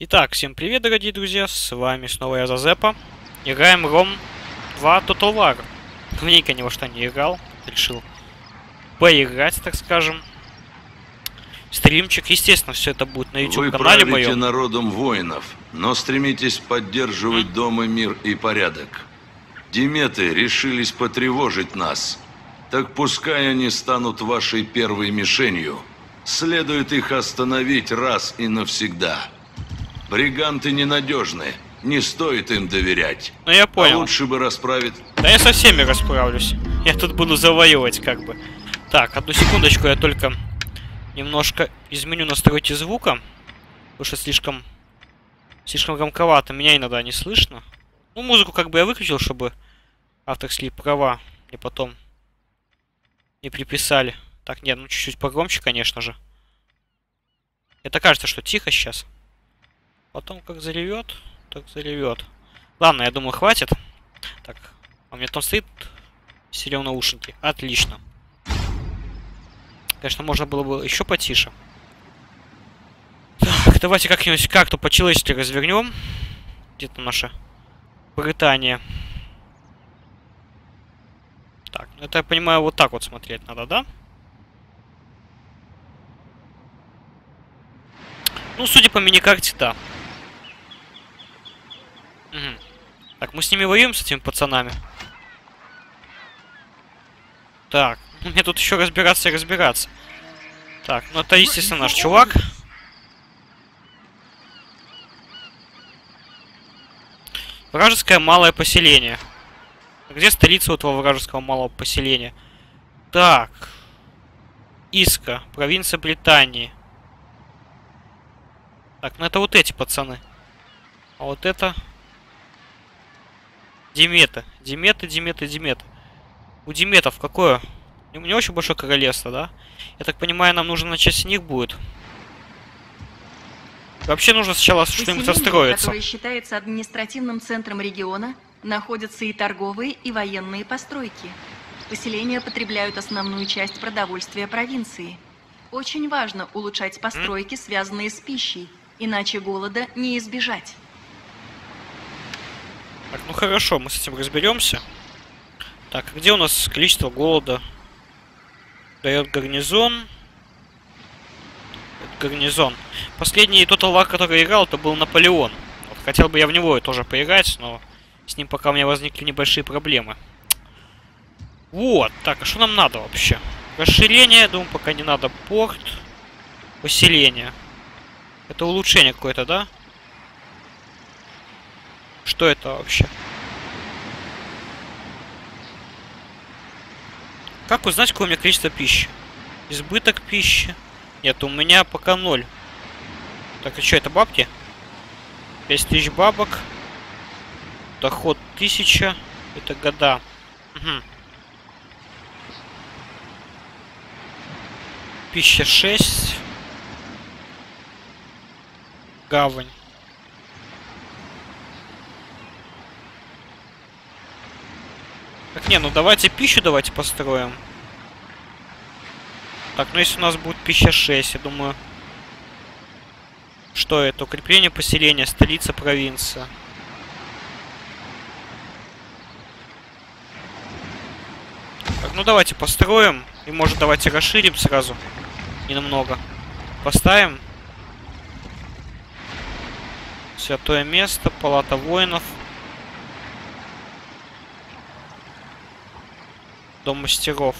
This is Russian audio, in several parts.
Итак, всем привет, дорогие друзья, с вами снова я, Зазепа. Играем Ром 2 Total War. Давненько ни во что не играл, решил поиграть, так скажем. Стримчик, естественно, все это будет на YouTube-канале Вы моем. народом воинов, но стремитесь поддерживать mm. дома мир и порядок. Диметы решились потревожить нас. Так пускай они станут вашей первой мишенью. Следует их остановить раз и навсегда. Бриганты ненадежны. Не стоит им доверять. Ну я понял. А лучше бы расправить... Да я со всеми расправлюсь. Я тут буду завоевывать как бы. Так, одну секундочку, я только немножко изменю настройки звука. Потому что слишком... Слишком громковато. Меня иногда не слышно. Ну, музыку как бы я выключил, чтобы авторские права мне потом не приписали. Так, нет, ну чуть-чуть погромче, конечно же. Это кажется, что тихо сейчас. Потом как заревет, так заревет. Ладно, я думаю, хватит. Так, а у меня там стоит стерео наушники. Отлично. Конечно, можно было бы еще потише. Так, давайте как-нибудь как-то по-человечески развернем. Где-то наше Британия. Так, ну это, я понимаю, вот так вот смотреть надо, да? Ну, судя по мини-карте, да. Угу. Так, мы с ними воюем, с этими пацанами. Так, мне тут еще разбираться и разбираться. Так, ну это, естественно, наш чувак. Вражеское малое поселение. Где столица этого вражеского малого поселения? Так. Иска, провинция Британии. Так, ну это вот эти пацаны. А вот это... Димета. Димета, Димета, Димета. У Диметов какое? У него очень большое королевство, да? Я так понимаю, нам нужно начать с них будет. Вообще нужно сначала что-нибудь отстроиться. которое считается административным центром региона, находятся и торговые, и военные постройки. Поселения потребляют основную часть продовольствия провинции. Очень важно улучшать постройки, связанные с пищей, иначе голода не избежать. Так, ну хорошо, мы с этим разберемся. Так, где у нас количество голода? Дает гарнизон. Это гарнизон. Последний Total War, который играл, это был Наполеон. Вот, хотел бы я в него тоже поиграть, но с ним пока у меня возникли небольшие проблемы. Вот, так, а что нам надо вообще? Расширение, думаю, пока не надо. Порт. Поселение. Это улучшение какое-то, да? Что это вообще? Как узнать, какое у меня количество пищи? Избыток пищи. Нет, у меня пока ноль. Так, а что, это бабки? 5000 бабок. Доход 1000. Это года. Угу. Пища 6. Гавань. Так, не, ну давайте пищу давайте построим. Так, ну если у нас будет пища 6, я думаю... Что это? Укрепление поселения, столица провинция. Так, ну давайте построим. И может давайте расширим сразу. Ненамного. Поставим. Святое место, палата воинов. Дом мастеров.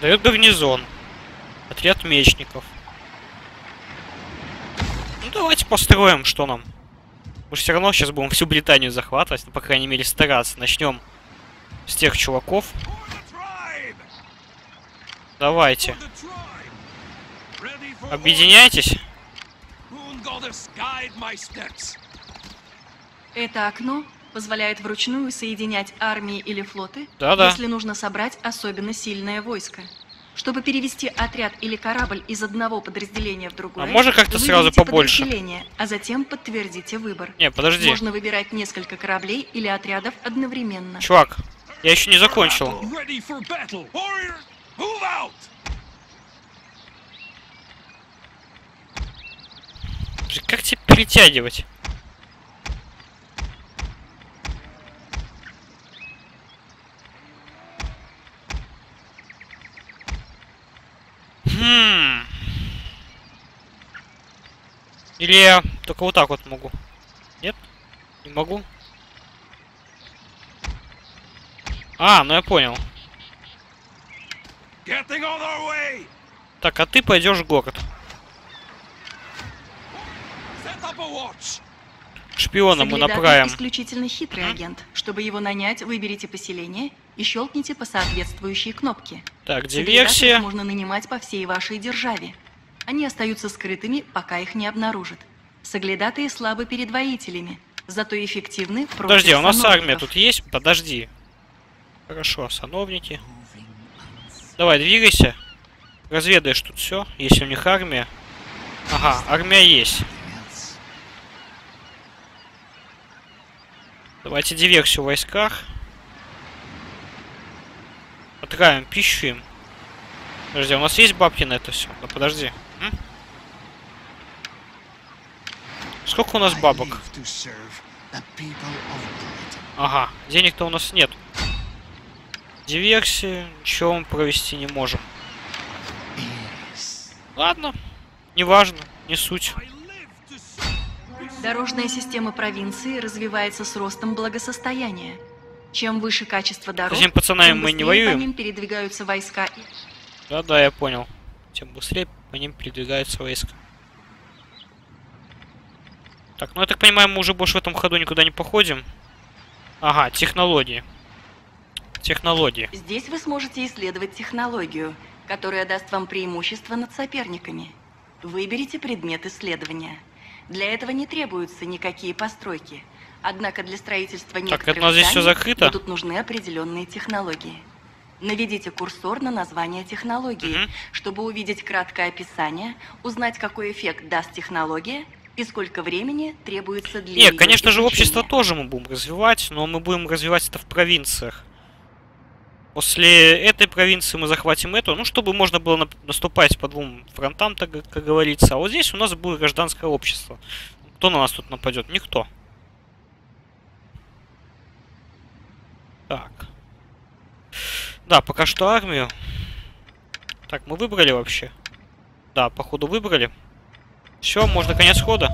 Дает гарнизон. Отряд мечников. Ну давайте построим, что нам. Мы все равно сейчас будем всю Британию захватывать, ну, по крайней мере, стараться. Начнем с тех чуваков. Давайте. Объединяйтесь. Это окно позволяет вручную соединять армии или флоты, Да-да. если нужно собрать особенно сильное войско. Чтобы перевести отряд или корабль из одного подразделения в другое, А можно как-то сразу побольше? а затем подтвердите выбор. Не, подожди. Можно выбирать несколько кораблей или отрядов одновременно. Чувак, я еще не закончил. Ready for battle. Warriors, move out. Как тебе перетягивать? Хм. Или я только вот так вот могу? Нет? Не могу? А, ну я понял. Так, а ты пойдешь в город. Шпиона мы направим. исключительно хитрый агент. Чтобы его нанять, выберите поселение и щелкните по соответствующей кнопке. Так, диверсия. можно нанимать по всей вашей державе. Они остаются скрытыми, пока их не обнаружат. Соглядатые слабы перед воителями, зато эффективны против Подожди, а у нас армия тут есть? Подожди. Хорошо, сановники. Давай, двигайся. Разведаешь тут все, если у них армия. Ага, армия есть. Давайте диверсию в войсках. Отравим пищу им. Подожди, у нас есть бабки на это все? Да подожди. м? Сколько у нас бабок? Ага, денег-то у нас нет. Диверсии, ничего мы провести не можем. Ладно, неважно, не суть. I live to serve. Дорожная система провинции развивается с ростом благосостояния. Чем выше качество дорог, С этими пацанами мы не воюем? по ним передвигаются войска. Да-да, я понял. Тем быстрее по ним передвигаются войска. Так, ну я так понимаю, мы уже больше в этом ходу никуда не походим. Ага, технологии. Технологии. Здесь вы сможете исследовать технологию, которая даст вам преимущество над соперниками. Выберите предмет исследования. Для этого не требуются никакие постройки. Однако для строительства некоторых это у нас здесь зданий закрыто? будут нужны определенные технологии. Наведите курсор на название технологии, Мгм. чтобы увидеть краткое описание, узнать, какой эффект даст технология и сколько времени требуется для Нет, конечно же, общество изучения. тоже мы будем развивать, но мы будем развивать это в провинциях. После этой провинции мы захватим эту, ну, чтобы можно было наступать по двум фронтам, так как говорится. А вот здесь у нас будет гражданское общество. Кто на нас тут нападет? Никто. Так. Да, пока что армию. Так, мы выбрали вообще? Да, походу выбрали. Все, можно конец хода.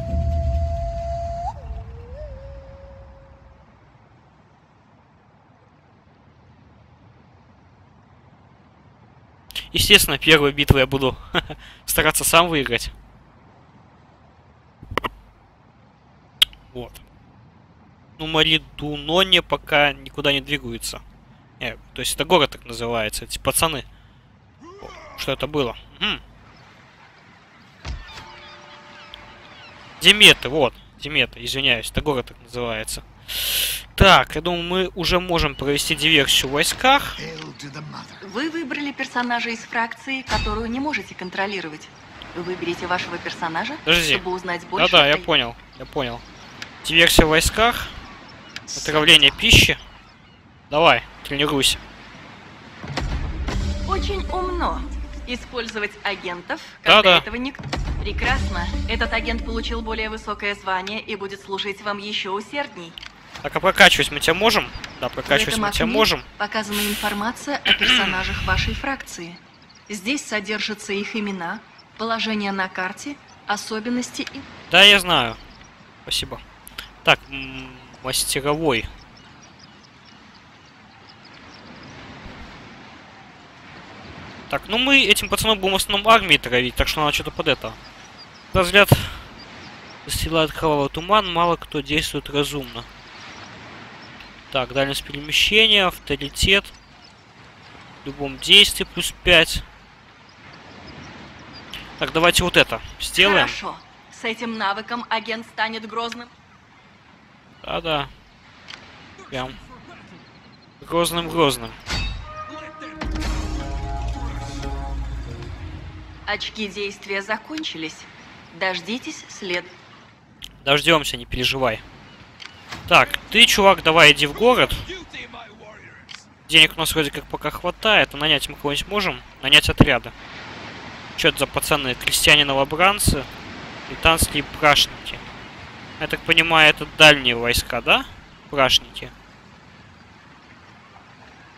Естественно, первую битву я буду стараться сам выиграть. Вот. Ну, Маридуноне пока никуда не двигаются. Э, то есть это город так называется, эти пацаны. Что это было? М. Диметы, вот. Диметы, извиняюсь, это город так называется. Так, я думаю, мы уже можем провести диверсию в войсках. Вы выбрали персонажа из фракции, которую не можете контролировать. Выберите вашего персонажа, Подожди. чтобы узнать больше. Да-да, я понял, я понял. Диверсия в войсках, отравление пищи. Давай, тренируйся. Очень умно. Использовать агентов, когда Да-да. этого никто... Прекрасно. Этот агент получил более высокое звание и будет служить вам еще усердней. Так, а прокачивать мы тебя можем? Да, прокачивать мы тебя можем. показана информация о персонажах вашей фракции. Здесь содержатся их имена, положение на карте, особенности и... Да, я знаю. Спасибо. Так, мастеровой. Так, ну мы этим пацанам будем в основном армии травить, так что надо что-то под это. На взгляд, застилает кровавый туман, мало кто действует разумно. Так, дальность перемещения, авторитет. В любом действии плюс 5. Так, давайте вот это сделаем. Хорошо. С этим навыком агент станет грозным. Да-да. Прям. Грозным-грозным. Очки действия закончились. Дождитесь след. Дождемся, не переживай. Так, ты, чувак, давай иди в город. Денег у нас вроде как пока хватает. Нанять мы кого-нибудь можем? Нанять отряды. Что это за пацаны? Крестьяне-новобранцы? Британские прашники. Я так понимаю, это дальние войска, да? Прашники.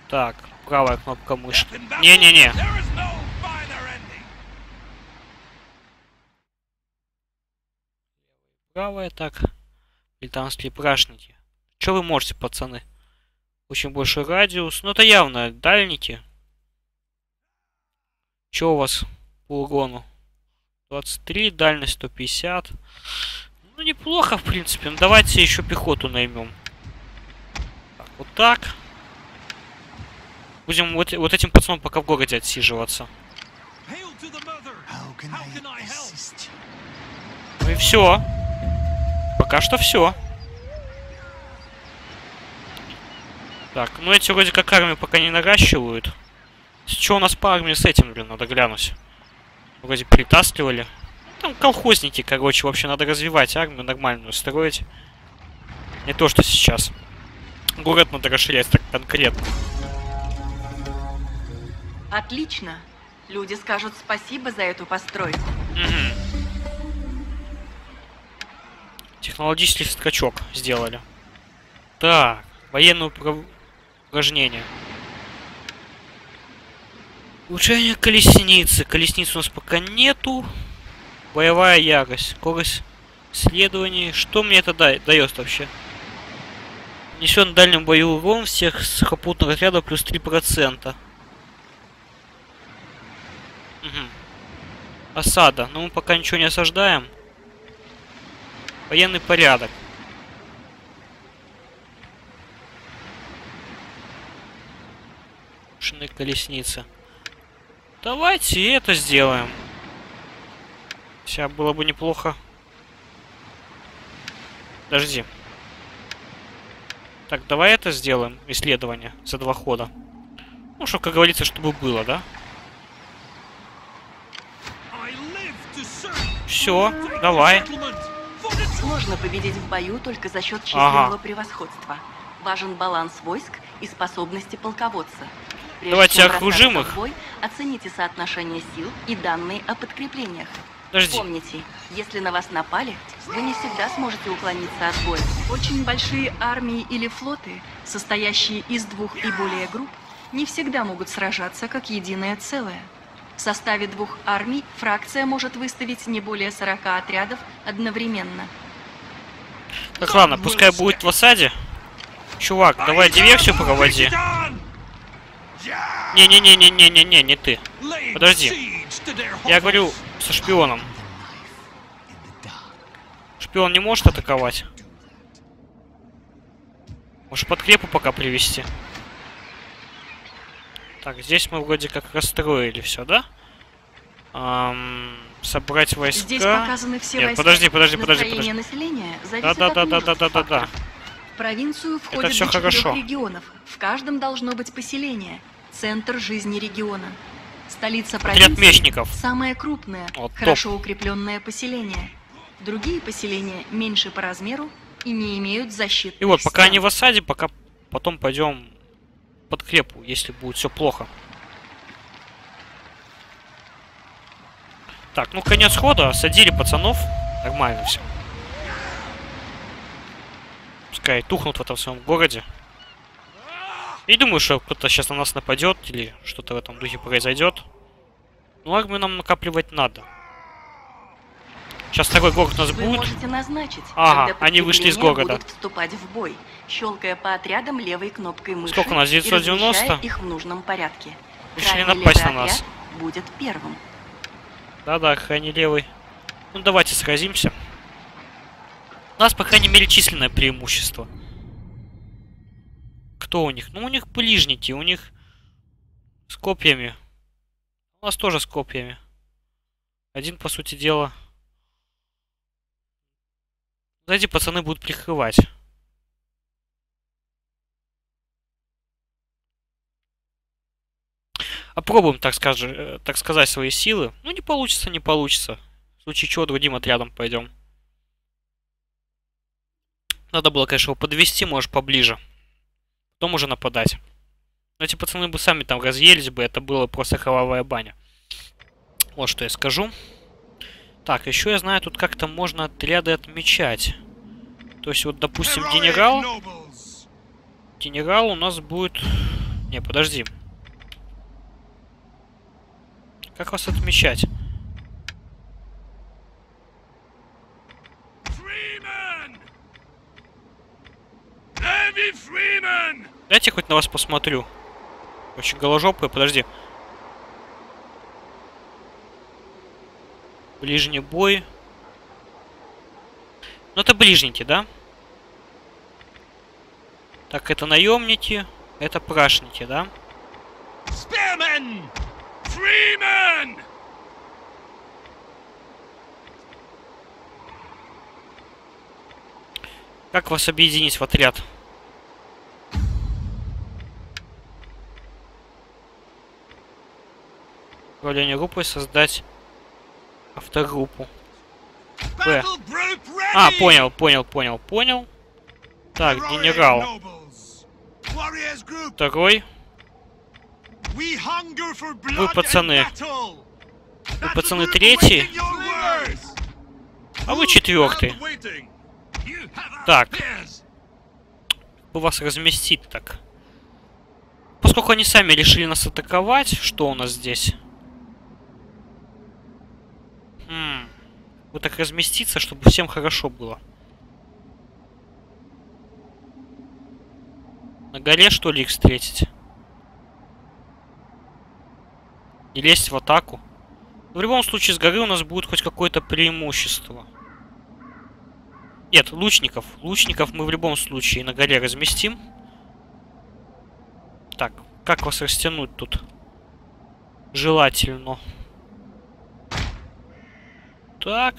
Так, правая кнопка мыши. Не-не-не. Правая, так. Британские прашники. Что вы можете, пацаны? Очень большой радиус. Ну, это явно дальники. Что у вас по урону? 23, дальность 150. Ну, неплохо, в принципе. Ну, давайте еще пехоту наймем. Так, вот так. Будем вот, вот этим пацаном пока в городе отсиживаться. Ну и все. Пока что все. Так, ну эти вроде как армию пока не наращивают. Что у нас по армии с этим, блин, надо глянуть. Вроде перетаскивали. Там колхозники, короче, вообще надо развивать армию нормальную, строить. Не то, что сейчас. Город надо расширять так конкретно. Отлично. Люди скажут спасибо за эту постройку. Мгм. Технологический скачок сделали. Так, военное упражнение. Улучшение колесницы. Колесницы у нас пока нету. Боевая ярость. Скорость исследований. Что мне это да- дает вообще? Несен в дальнем бою урон всех сухопутных отрядов плюс 3%. Мгм. Осада. Но мы пока ничего не осаждаем. Военный порядок. Шинные колесницы. Давайте это сделаем. Сейчас было бы неплохо. Подожди. Так, давай это сделаем. Исследование за два хода. Ну, что, как говорится, чтобы было, да? Все, давай. Сложно победить в бою только за счет Ага. численного превосходства. Важен баланс войск и способности полководца. Прежде Давайте окружим их. бой, оцените соотношение сил и данные о подкреплениях. Подожди. Помните, если на вас напали, вы не всегда сможете уклониться от боя. Очень большие армии или флоты, состоящие из двух и более групп, не всегда могут сражаться как единое целое. В составе двух армий фракция может выставить не более 40 отрядов одновременно. Так, ладно, пускай будет в осаде. Чувак, давай диверсию проводи. Не-не-не-не-не-не-не, не ты. Подожди. Я говорю со шпионом. Шпион не может атаковать. Может подкрепу пока привести. Так, здесь мы вроде как расстроили все, да? Ам, собрать войска. Здесь показаны все Нет, войска. подожди, подожди, подожди, подожди. населения Да, да, да, да, да, да, да, да. В провинцию входит всё до четырех хорошо. регионов. В каждом должно быть поселение, центр жизни региона. Столица провинции мечников. самое крупное, Вот хорошо укрепленное поселение. Другие поселения меньше по размеру и не имеют защитных И вот, пока стен. они в осаде, пока потом пойдем под крепу, если будет все плохо. Так, ну конец хода, осадили пацанов. Нормально все. Пускай тухнут в этом своем городе. Не думаю, что кто-то сейчас на нас нападет или что-то в этом духе произойдет. Ну, армию нам накапливать надо. Сейчас такой город у нас Вы будет. можете назначить, Ага, они вышли из города. будут вступать в бой, щелкая по отрядам левой кнопкой мыши Сколько у нас, и 990? размещая их в нужном порядке. Решили напасть на нас. будет первым. Да-да, крайне левый. Ну, давайте сразимся. У нас, по крайней мере, численное преимущество. Кто у них? Ну, у них ближники, у них с копьями. У нас тоже с копьями. Один, по сути дела. Сзади пацаны будут прикрывать. Опробуем, так, скажем, э, так сказать, свои силы. Ну, не получится, не получится. В случае чего другим отрядом пойдем. Надо было, конечно, его подвести, может, поближе. Потом уже нападать. Но эти пацаны бы сами там разъелись бы, это было просто кровавая баня. Вот что я скажу. Так, еще я знаю, тут как-то можно отряды отмечать. То есть, вот, допустим, генерал... Генерал у нас будет... Не, подожди. Как вас отмечать? Дайте хоть на вас посмотрю. Очень голожопые, подожди. Ближний бой. Ну это ближники, да? Так, это наемники, это прашники, да? Spearmen! Freeman! Как вас объединить в отряд? Управление группой создать автогруппу. Б. А, понял, понял, понял, понял. Так, генерал. Второй. we hunger for blood Вы, пацаны. Вы, пацаны, третий. А вы четвертый. Так. Бы вас разместить так. Поскольку они сами решили нас атаковать, что у нас здесь? Хм. Вот так разместиться, чтобы всем хорошо было. На горе, что ли, их встретить? И лезть в атаку? В любом случае, с горы у нас будет хоть какое-то преимущество. Нет, лучников. Лучников мы в любом случае на горе разместим. Так, как вас растянуть тут? Желательно. Так.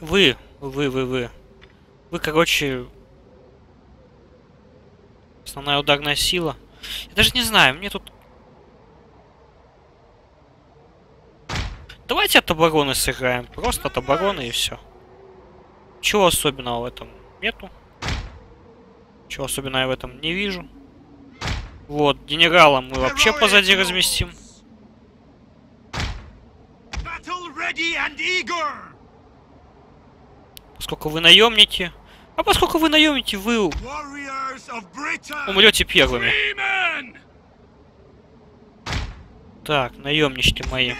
Вы, вы, вы, вы. Вы, короче... Основная ударная сила. Я даже не знаю, мне тут... Давайте от обороны сыграем. Просто от обороны и все. Чего особенного в этом нету. Чего особенного я в этом не вижу. Вот, генерала мы вообще позади разместим. Поскольку вы наемники. А поскольку вы наемники, вы. Умрете первыми. Так, наемнички мои.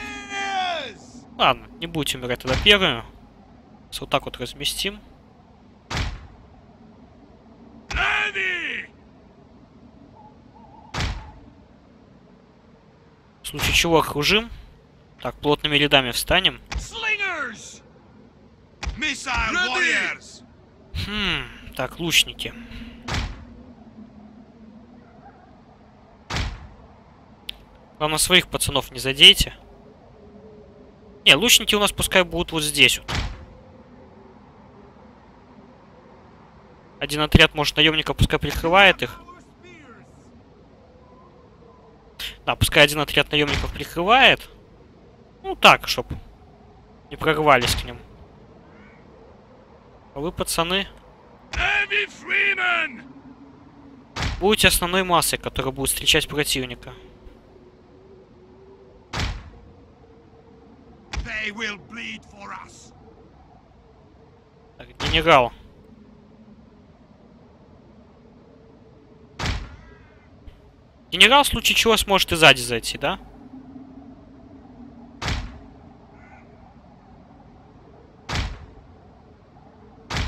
Ладно, не будете умирать тогда первыми. С вот так вот разместим. В случае чего окружим. Так, плотными рядами встанем. Хм, так, лучники. Главное, своих пацанов не задейте. Не, лучники у нас пускай будут вот здесь вот. Один отряд, может, наемников пускай прикрывает их. Да, пускай один отряд наемников прикрывает. Ну так, чтоб не прорвались к ним. А вы, пацаны, будете основной массой, которая будет встречать противника. They will bleed for us. Так, генерал. Генерал в случае чего сможет и сзади зайти, да?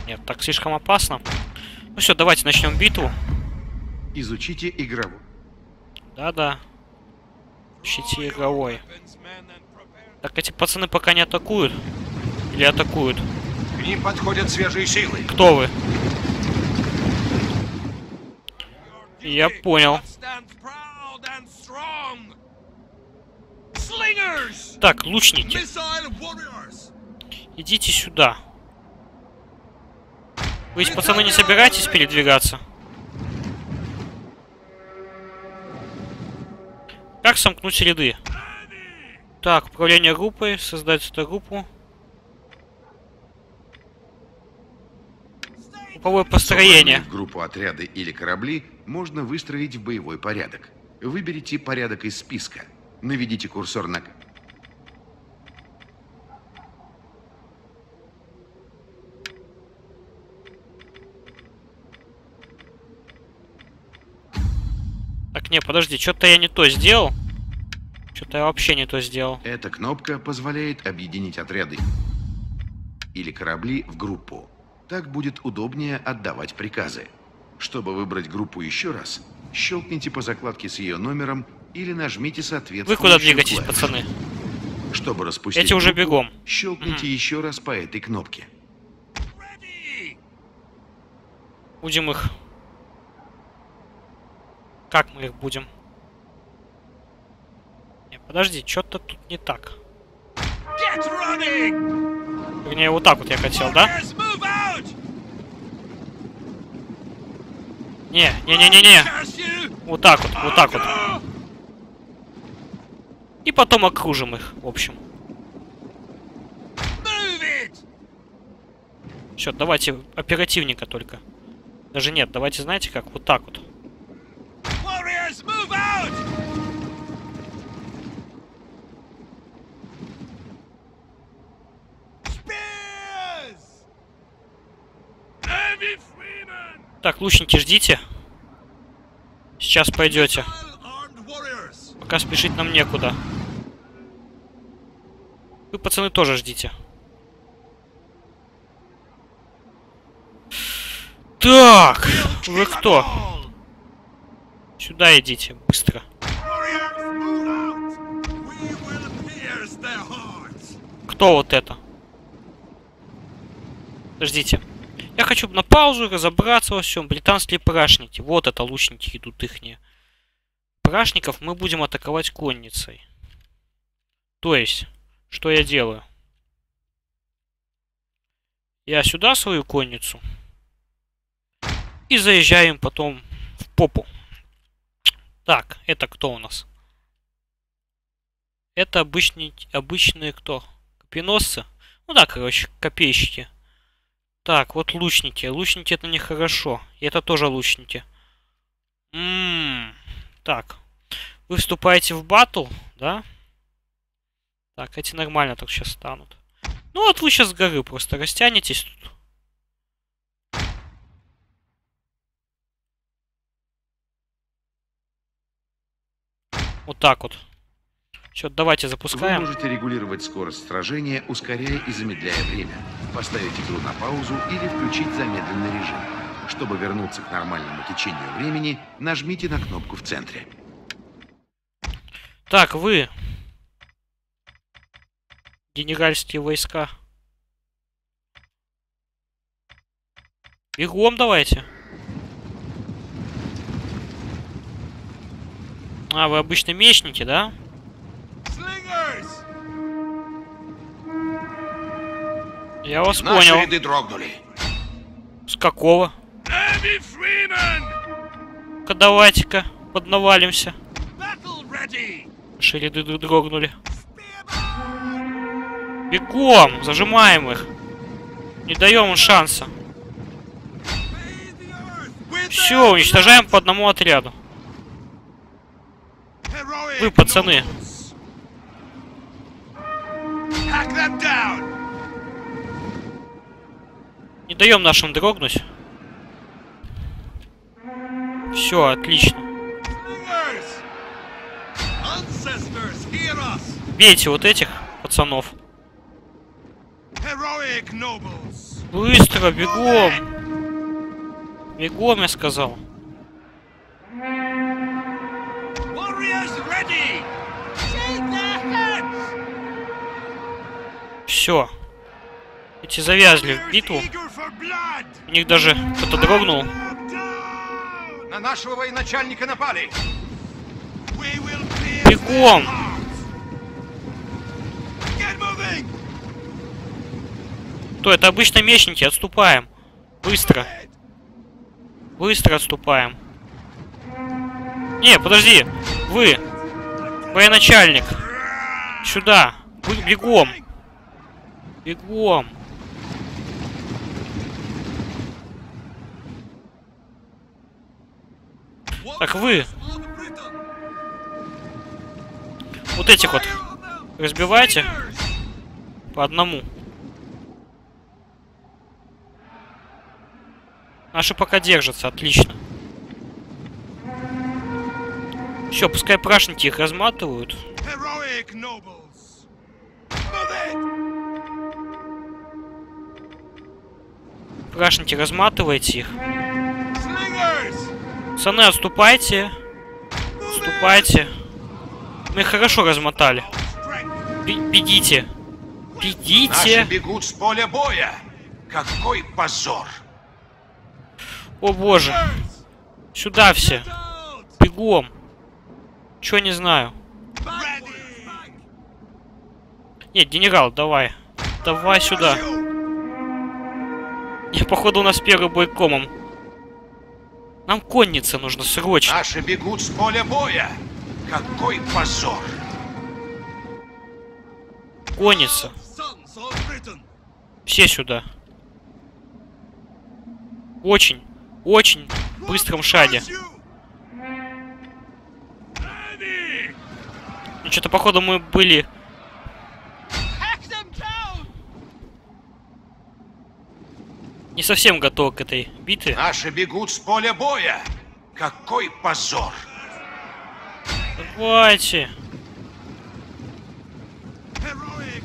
Нет, так слишком опасно. Ну все, давайте начнем битву. Изучите игровую. Да-да. Ищите игровой. Так, эти пацаны пока не атакуют. Или атакуют? К ним подходят свежие силы. Кто вы? Я понял. Так, лучники, идите сюда. Вы пацаны, не собираетесь передвигаться? Как сомкнуть ряды? Так, управление группой, создать эту группу. Групповое построение. Собранные в группу отряды или корабли можно выстроить в боевой порядок. Выберите порядок из списка. Наведите курсор на... Так, не, подожди, что-то я не то сделал. Что-то я вообще не то сделал. Эта кнопка позволяет объединить отряды или корабли в группу. Так будет удобнее отдавать приказы. Чтобы выбрать группу еще раз, щелкните по закладке с ее номером или нажмите соответствующую Вы куда двигаетесь, клавишу. пацаны? Чтобы распустить Эти уже группу, бегом. щелкните еще раз по этой кнопке. Будем их... Как мы их будем? Не, подожди, что-то тут не так. Вернее, вот так вот я хотел, да? Out! Не, не-не-не-не. Curse you! Вот так вот, вот так вот. И потом окружим их, в общем. Все, давайте оперативника только. Даже нет, давайте, знаете как, вот так вот. Warriors, move out! Так, лучники, ждите. Сейчас пойдете. Пока спешить нам некуда. Вы, пацаны, тоже ждите. Так, вы кто? Сюда идите, быстро. Кто вот это? Подождите. Я хочу на паузу разобраться во всем. Британские прашники. Вот это лучники идут ихние. Прашников мы будем атаковать конницей. То есть, что я делаю? Я сюда свою конницу. И заезжаем потом в попу. Так, это кто у нас? Это обычные, обычные кто? Копьеносцы? Ну да, короче, копейщики. Так, вот лучники. Лучники это нехорошо. И это тоже лучники. Ммм. Так. Вы вступаете в батл, да? Так, эти нормально так сейчас станут. Ну вот вы сейчас с горы просто растянетесь тут. Вот так вот. Все, давайте Вы запускаем. можете регулировать скорость сражения, ускоряя и замедляя время, поставить игру на паузу или включить замедленный режим. Чтобы вернуться к нормальному течению времени, нажмите на кнопку в центре. Так, вы. Генеральские войска. Бегом давайте. А, вы обычно мечники, да? Slingers! Я вас Наши понял. ряды дрогнули. С какого? Давайте-ка поднавалимся. Наши ряды дрогнули. Бегом! Зажимаем их. Не даем им шанса. Все, уничтожаем по одному отряду. Вы, пацаны. Не даем нашим дрогнуть. Все, отлично. Бейте вот этих пацанов. Быстро, бегом. Бегом, я сказал. Warriors ready! Все. Эти завязли в битву. У них даже кто-то дрогнул. На нашего военачальника напали. Бегом. their hearts! Get moving! То это обычно мечники, отступаем. Быстро. Быстро отступаем. Не, подожди. Вы. Военачальник. Сюда. Бегом. Бегом. Так, вы. Вот этих вот разбивайте. По одному. Наши пока держатся, отлично. Все, пускай прашники их разматывают. Heroic nobles. Move it! Прашники, разматывайте их. Пацаны, отступайте. Отступайте. Мы их хорошо размотали. Strength! Бе- Бегите. Наши Бегите. бегут с поля боя. Какой позор. О боже. Сюда все. Бегом. Чё не знаю. Нет, генерал, давай. Давай сюда. Я, походу, у нас первый бой комом. Нам конница нужно срочно. Наши бегут с поля боя. Какой позор. Конница. Все сюда. Очень, очень быстром шаге. Ну, что-то, походу, мы были... Не совсем готовы к этой битве. Наши бегут с поля боя. Какой позор. Давайте.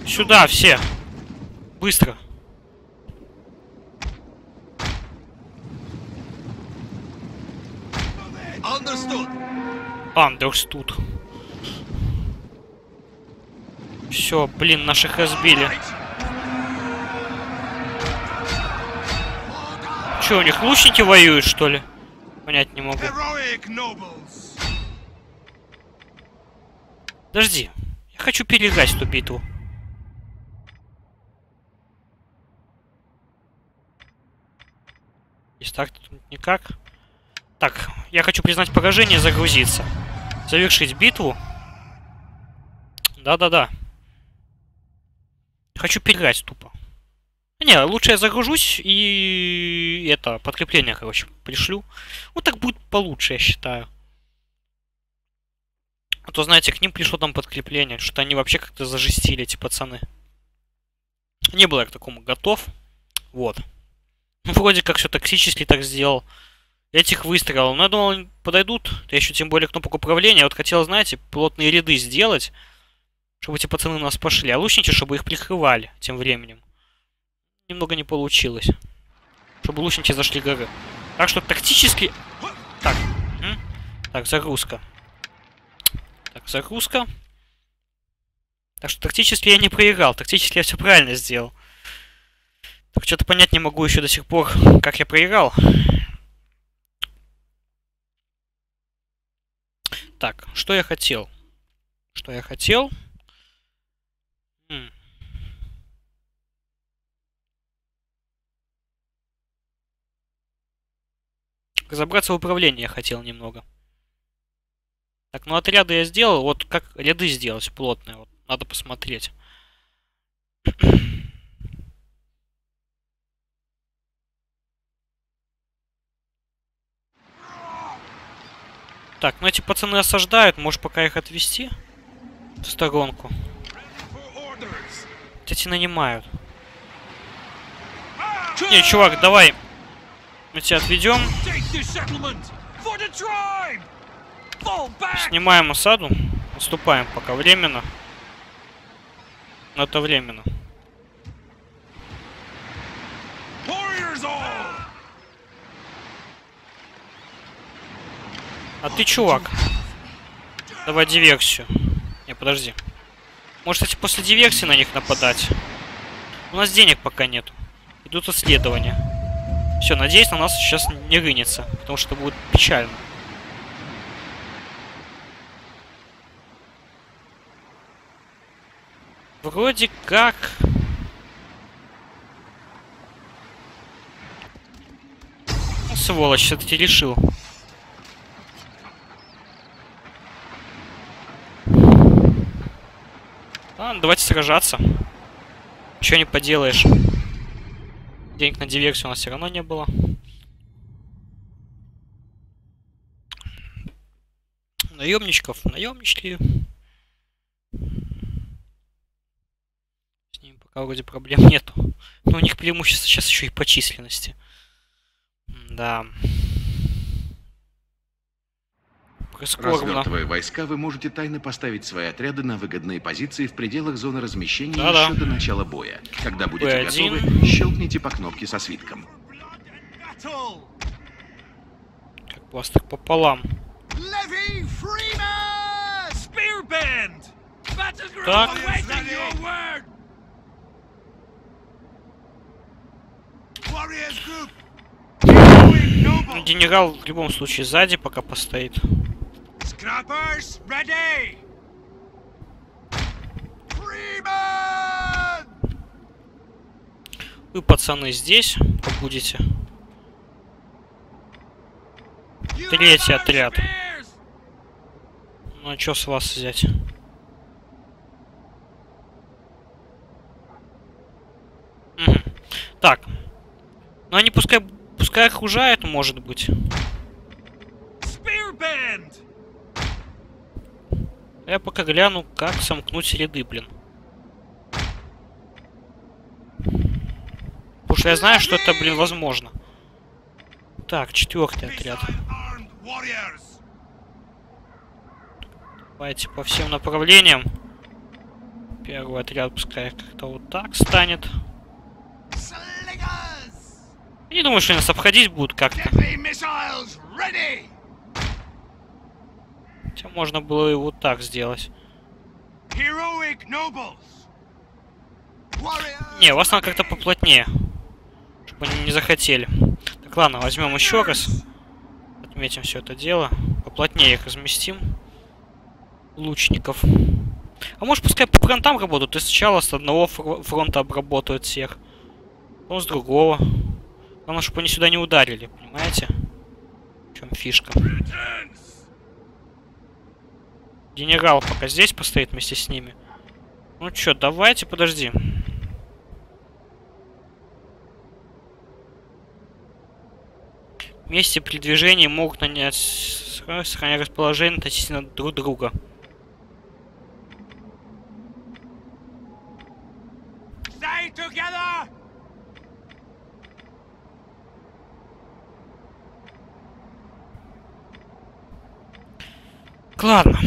Сюда, все. Быстро. Understood! Все, блин, наших разбили. Че, у них лучники воюют, что ли? Понять не могу. Подожди. Я хочу переиграть эту битву. Если так, то тут никак. Так, я хочу признать поражение и загрузиться. Завершить битву. Да-да-да. Хочу переиграть тупо. Не, лучше я загружусь и это, подкрепление, короче, пришлю. Вот так будет получше, я считаю. А то, знаете, к ним пришло там подкрепление, что они вообще как-то зажестили, эти пацаны. Не был я к такому готов. Вот. Ну, вроде как все токсически так сделал. Этих выстрелов. Но я думал, подойдут. Я еще тем более кнопку управления. Вот хотел, знаете, плотные ряды сделать. Чтобы эти пацаны у нас пошли. А лучники, чтобы их прикрывали тем временем. Немного не получилось. Чтобы лучники зашли горы. Так что тактически... Так. м? Так, загрузка. Так, загрузка. Так что тактически я не проиграл. Тактически я все правильно сделал. Так что-то понять не могу еще до сих пор, как я проиграл. Так, что я хотел? Что я хотел? М. Разобраться в управлении я хотел немного. Так, ну отряды я сделал. Вот как ряды сделать плотные. Вот, надо посмотреть. Так, ну эти пацаны осаждают. Может пока их отвести в сторонку. Эти нанимают. Не, чувак, давай. Мы тебя отведем. Снимаем осаду. Отступаем пока временно. Но это временно. А ты, чувак, давай диверсию. Не, подожди. Может, кстати, после диверсии на них нападать? У нас денег пока нет. Идут исследования. Все, надеюсь, на нас сейчас не рынется, потому что будет печально. Вроде как... Сволочь, все-таки решил. Ладно, давайте сражаться. Чего не поделаешь. Денег на диверсию у нас все равно не было. Наемничков, наемнички. С ними пока вроде проблем нету. Но у них преимущество сейчас еще и по численности. Да. Развертывая войска, вы можете тайно поставить свои отряды на выгодные позиции в пределах зоны размещения Да-да. еще до начала боя. Когда будете Б1. готовы, щелкните по кнопке со свитком. Как так пополам. Так. Ну! Генерал в любом случае сзади пока постоит. Scrappers ready! Freeman! Вы, пацаны, здесь побудете. You Третий отряд. Ну а чё с вас взять? Мгм. Так. Ну они пускай, пускай окружают, может быть. Spearbend! Я пока гляну, как сомкнуть ряды, блин. Потому что я знаю, что это, блин, возможно. Так, четвертый отряд. Давайте по всем направлениям. Первый отряд пускай как-то вот так станет. Не думаю, что они нас обходить будут как-то. Хотя можно было и вот так сделать. Не, вас надо как-то поплотнее. Чтобы они не захотели. Так, ладно, возьмем еще раз. Отметим все это дело. Поплотнее их разместим. Лучников. А может пускай по фронтам работают. И сначала с одного фро- фронта обработают всех. Потом с другого. Главное, чтобы они сюда не ударили, понимаете? В чем фишка? Генерал пока здесь постоит вместе с ними. Ну чё, давайте, подожди. Вместе при движении могут нанять, сохраняя расположение относительно друг друга. Ладно.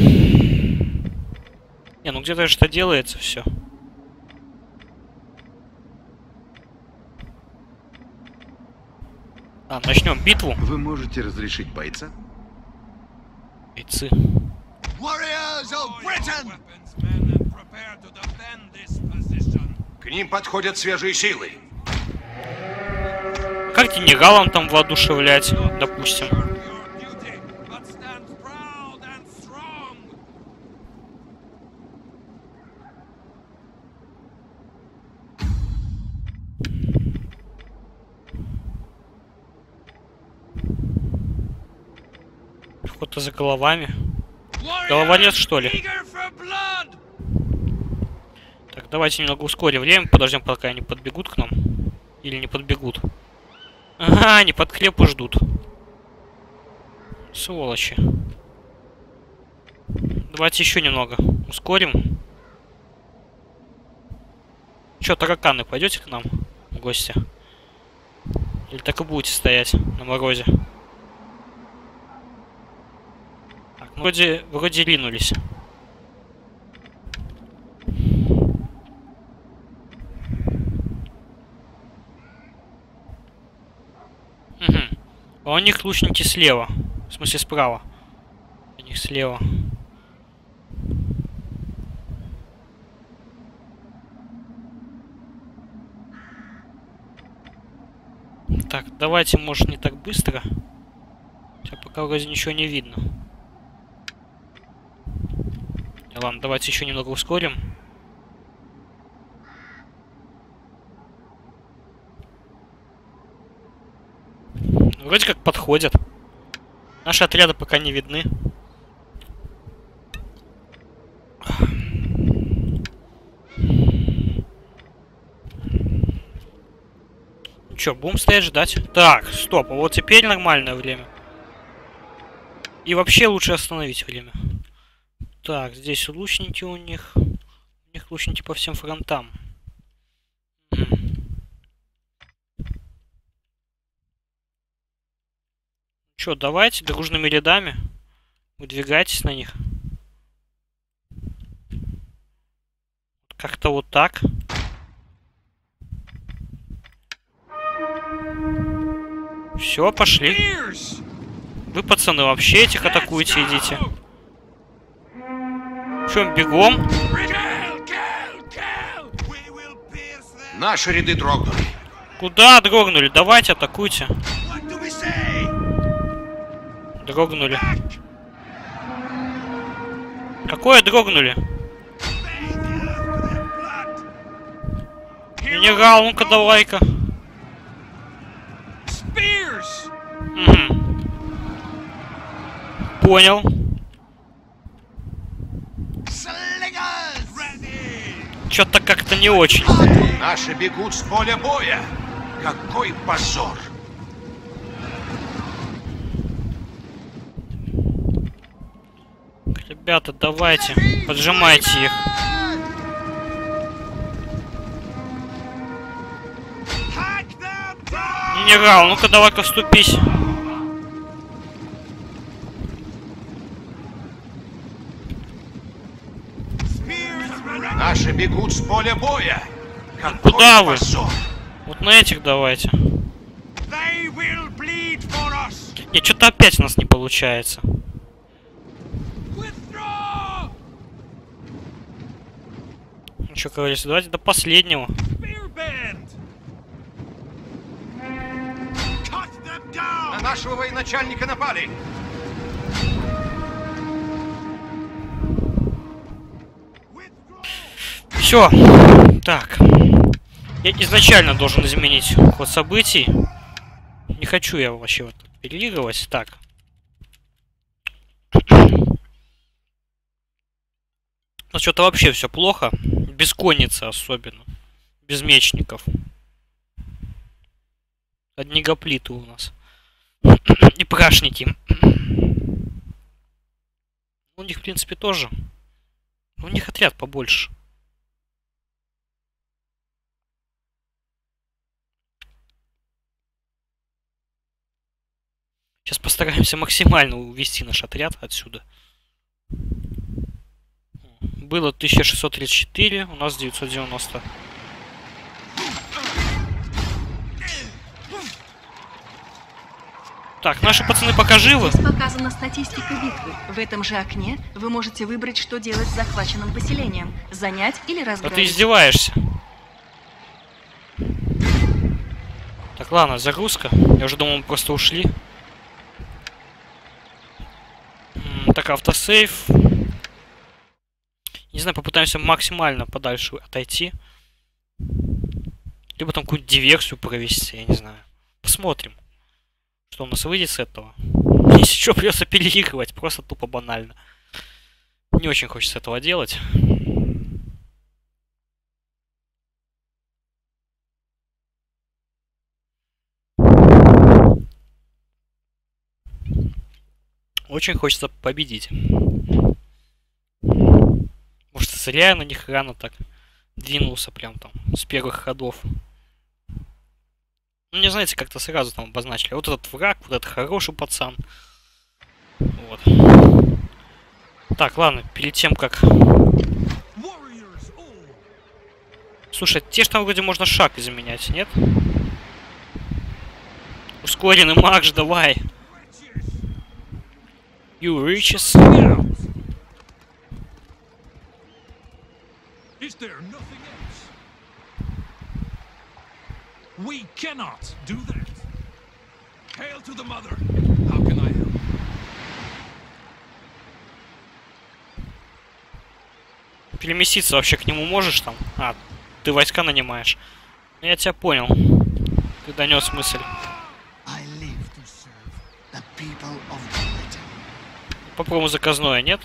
Не, ну где-то что делается все. А, начнем битву. Вы можете разрешить бойца? Бойцы. К ним подходят свежие силы. Как генералам там воодушевлять, допустим? Охота за головами. Warriors Головорез, что ли? Так, давайте немного ускорим время, подождем, пока они подбегут к нам. Или не подбегут. Ага, они подкрепу ждут. Сволочи. Давайте еще немного ускорим. Че, тараканы, пойдете к нам в гости? Или так и будете стоять на морозе? Так, ну, вроде, вроде ринулись. Угу. А у них лучники слева. В смысле справа. У них слева. Так, давайте, может, не так быстро. Хотя пока вроде ничего не видно. Ладно, давайте еще немного ускорим. Вроде как подходят. Наши отряды пока не видны. Ну чё, будем стоять ждать? Так, стоп, а вот теперь нормальное время. И вообще лучше остановить время. Так, здесь лучники у них. У них лучники по всем фронтам. Чё, давайте дружными рядами. Выдвигайтесь на них. Как-то вот так. Все, пошли. Вы, пацаны, вообще этих атакуете, идите. Чем, бегом? Наши ряды дрогнули. Куда дрогнули? Давайте, атакуйте. Дрогнули. Какое дрогнули? Генерал, ну-ка давай-ка. Понял. Slingers! Ready! Что-то как-то не очень. Наши бегут с поля боя. Какой позор! Ребята, давайте. Поджимайте их. Генерал, ну-ка давай-ка вступись. С поля боя. Какой Куда вы? позор! Вот на этих давайте. Не, что-то опять у нас не получается. Withdraw! Ну что, говорится, давайте до последнего. На нашего военачальника напали. Все. Так. Я изначально должен изменить ход событий. Не хочу я вообще вот переигрывать. Так. Ну что-то вообще все плохо. Без конницы особенно. Без мечников. Одни гоплиты у нас. И прашники. У них, в принципе, тоже. У них отряд побольше. Сейчас постараемся максимально увести наш отряд отсюда. Было 1634, у нас 990. Так, наши пацаны пока живы. Здесь показана статистика битвы. В этом же окне вы можете выбрать, что делать с захваченным поселением. Занять или А ты разграбить. издеваешься. Так, ладно, загрузка. Я уже думал, мы просто ушли. М, Так, автосейв. Не знаю, попытаемся максимально подальше отойти. Либо там какую-нибудь диверсию провести, я не знаю. Посмотрим, что у нас выйдет с этого. Если что, придется переигрывать, просто тупо банально. Не очень хочется этого делать. Очень хочется победить. Может, зря я на них рано так двинулся прям там с первых ходов. Ну, не знаете, как-то сразу там обозначили. Вот этот враг, вот этот хороший пацан. Вот. Так, ладно, перед тем как... Слушай, те ж там вроде можно шаг изменять, нет? Ускоренный марш, давай. You reaches. Is there nothing else? We cannot do that. Hail to the mother! How can I help? Переместиться вообще к нему можешь там? А, ты войска нанимаешь. Я тебя понял. Ты донес мысль. Попробуем заказное, нет?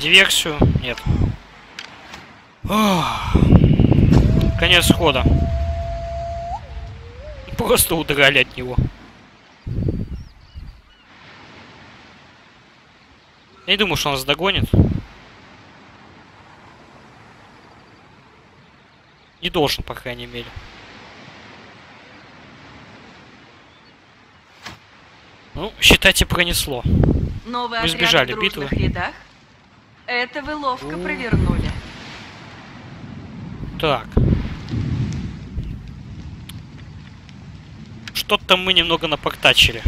Диверсию? Нет. Ох. Конец хода. Просто удрали от него. Я не думаю, что он нас догонит. Не должен, по крайней мере. Ну, считайте, пронесло. Новый Мы отряд сбежали, в дружных битвы. рядах. Это вы ловко О. провернули. Так. Что-то мы немного напортачили.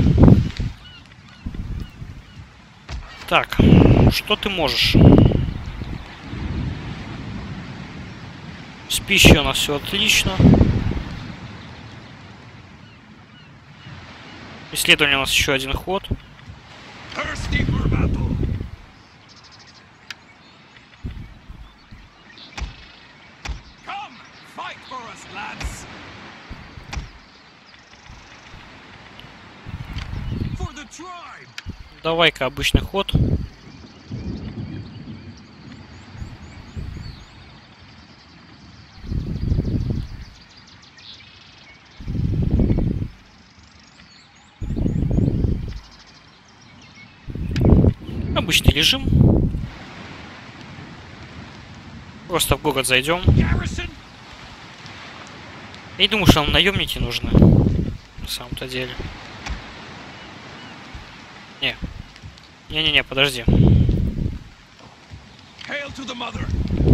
Так, что ты можешь? С пищей у нас все отлично. Исследование у нас еще один ход. Thirsty for battle. Come, fight for us, lads. Давай-ка обычный ход. Обычный режим. Просто в город зайдем. Я не думаю, что нам наемники нужны. На самом-то деле. Не. Не-не-не, подожди. Hail to the mother.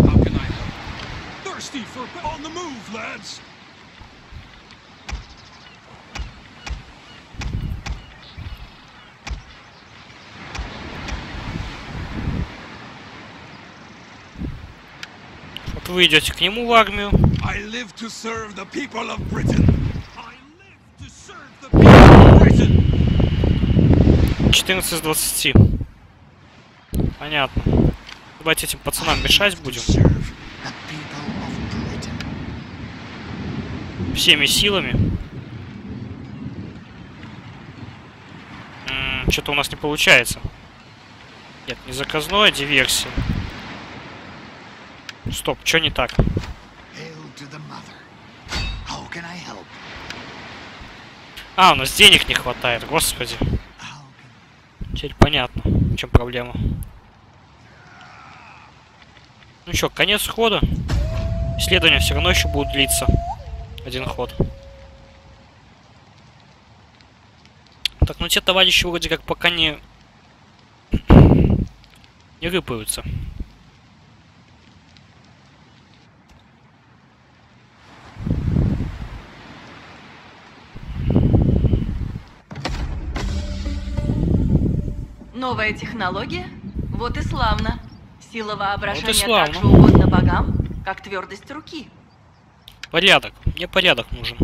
How can I help? Thirsty for on the move, lads. Вы идете к нему в армию. 14 из 20. Понятно. Давайте этим пацанам мешать будем. Всеми силами. Что-то у нас не получается. Нет, не заказное, диверсия. Стоп, что не так? А, у нас денег не хватает, господи. Теперь понятно, в чем проблема. Ну что, конец хода. Исследования все равно еще будут длиться. Один ход. Так, ну те товарищи вроде как пока не... не рыпаются. Новая технология? Вот и славно. Сила воображения славно. так же угодно богам, как твердость руки. Порядок. Мне порядок нужен.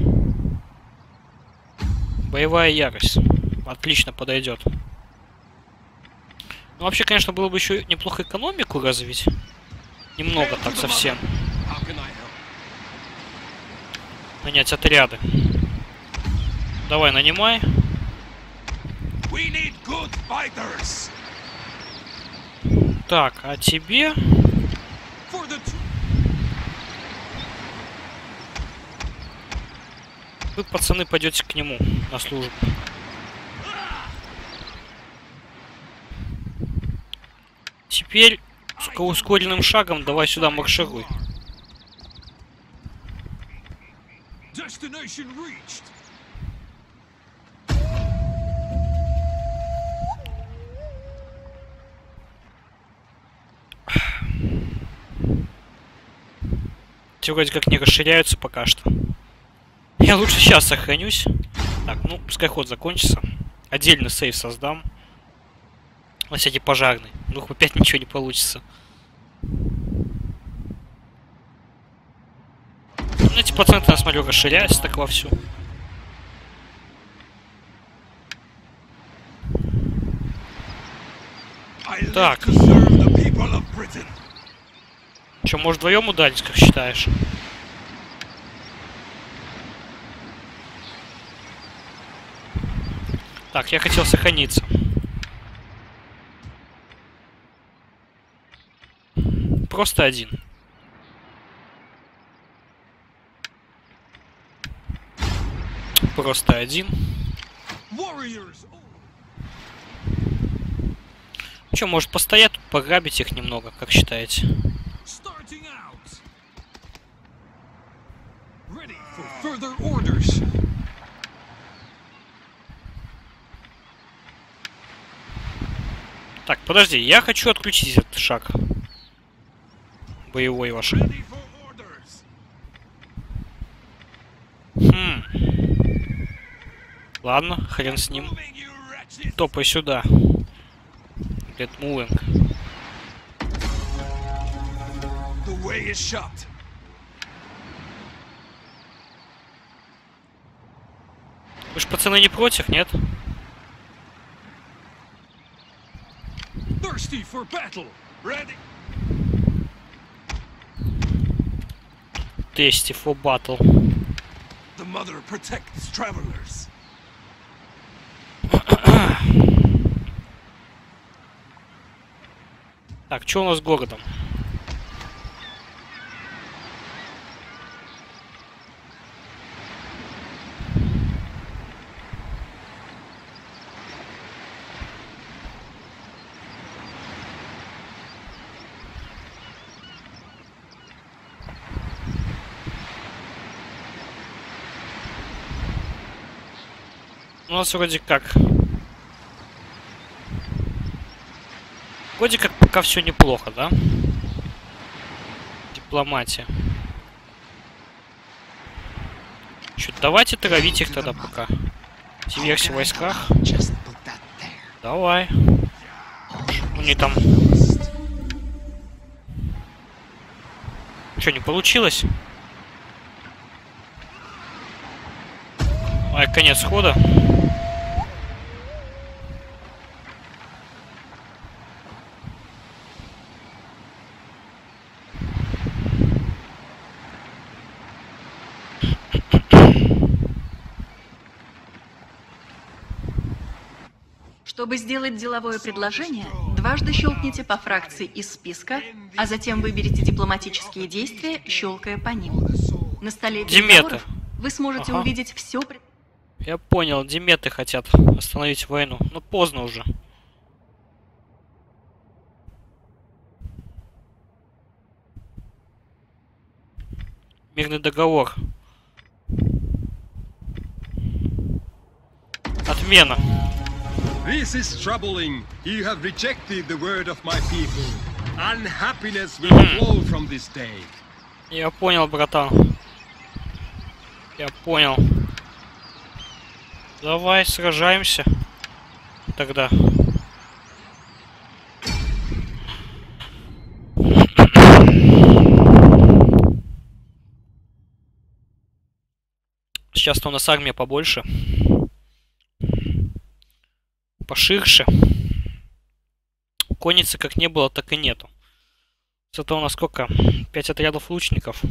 Боевая ярость. Отлично подойдет. Ну, вообще, конечно, было бы еще неплохо экономику развить. Немного так совсем. Нанять отряды. Давай, нанимай. Так, а тебе... Вы, пацаны, пойдете к нему на службу. Теперь с ускоренным шагом давай сюда маршируй. destination reached. Те вроде как не расширяются пока что. Я лучше сейчас сохранюсь. Так, ну, пускай ход закончится. Отдельный сейв создам. На всякий пожарный. Вдруг опять ничего не получится. Ну, эти пацаны, я смотрю, расширяются так вовсю. Так. Че, может вдвоем ударить, как считаешь? Так, я хотел сохраниться. Просто один. Просто один. Че, может постоять, пограбить их немного, как считаете? Так, подожди, я хочу отключить этот шаг. Боевой ваш. Хм. Ладно, хрен с ним. Топай сюда. Get moving. The way is shut! Вы ж, пацаны, не против, нет? Thirsty for battle! Ready! Тести for battle. The mother protects travelers! Так, что у нас с городом? У нас вроде как Вроде как пока все неплохо, да? Дипломатия. Чё, давайте травить их тогда пока. Диверсия в войсках. Давай. Они там... Что, не получилось? Ай, конец хода. Чтобы сделать деловое предложение, дважды щелкните по фракции из списка, а затем выберите дипломатические действия, щелкая по ним. На столе переговоров вы сможете Ага. увидеть все Я понял, Диметы хотят остановить войну. Но поздно уже. Мирный договор. Отмена. This is troubling. You have rejected the word of my people. Unhappiness will Mhm. flow from this day. Я понял, братан. Я понял. Давай сражаемся. Тогда. Сейчас у нас армия побольше. Поширше. Конницы как не было, так и нету. Зато у нас сколько? Пять отрядов лучников.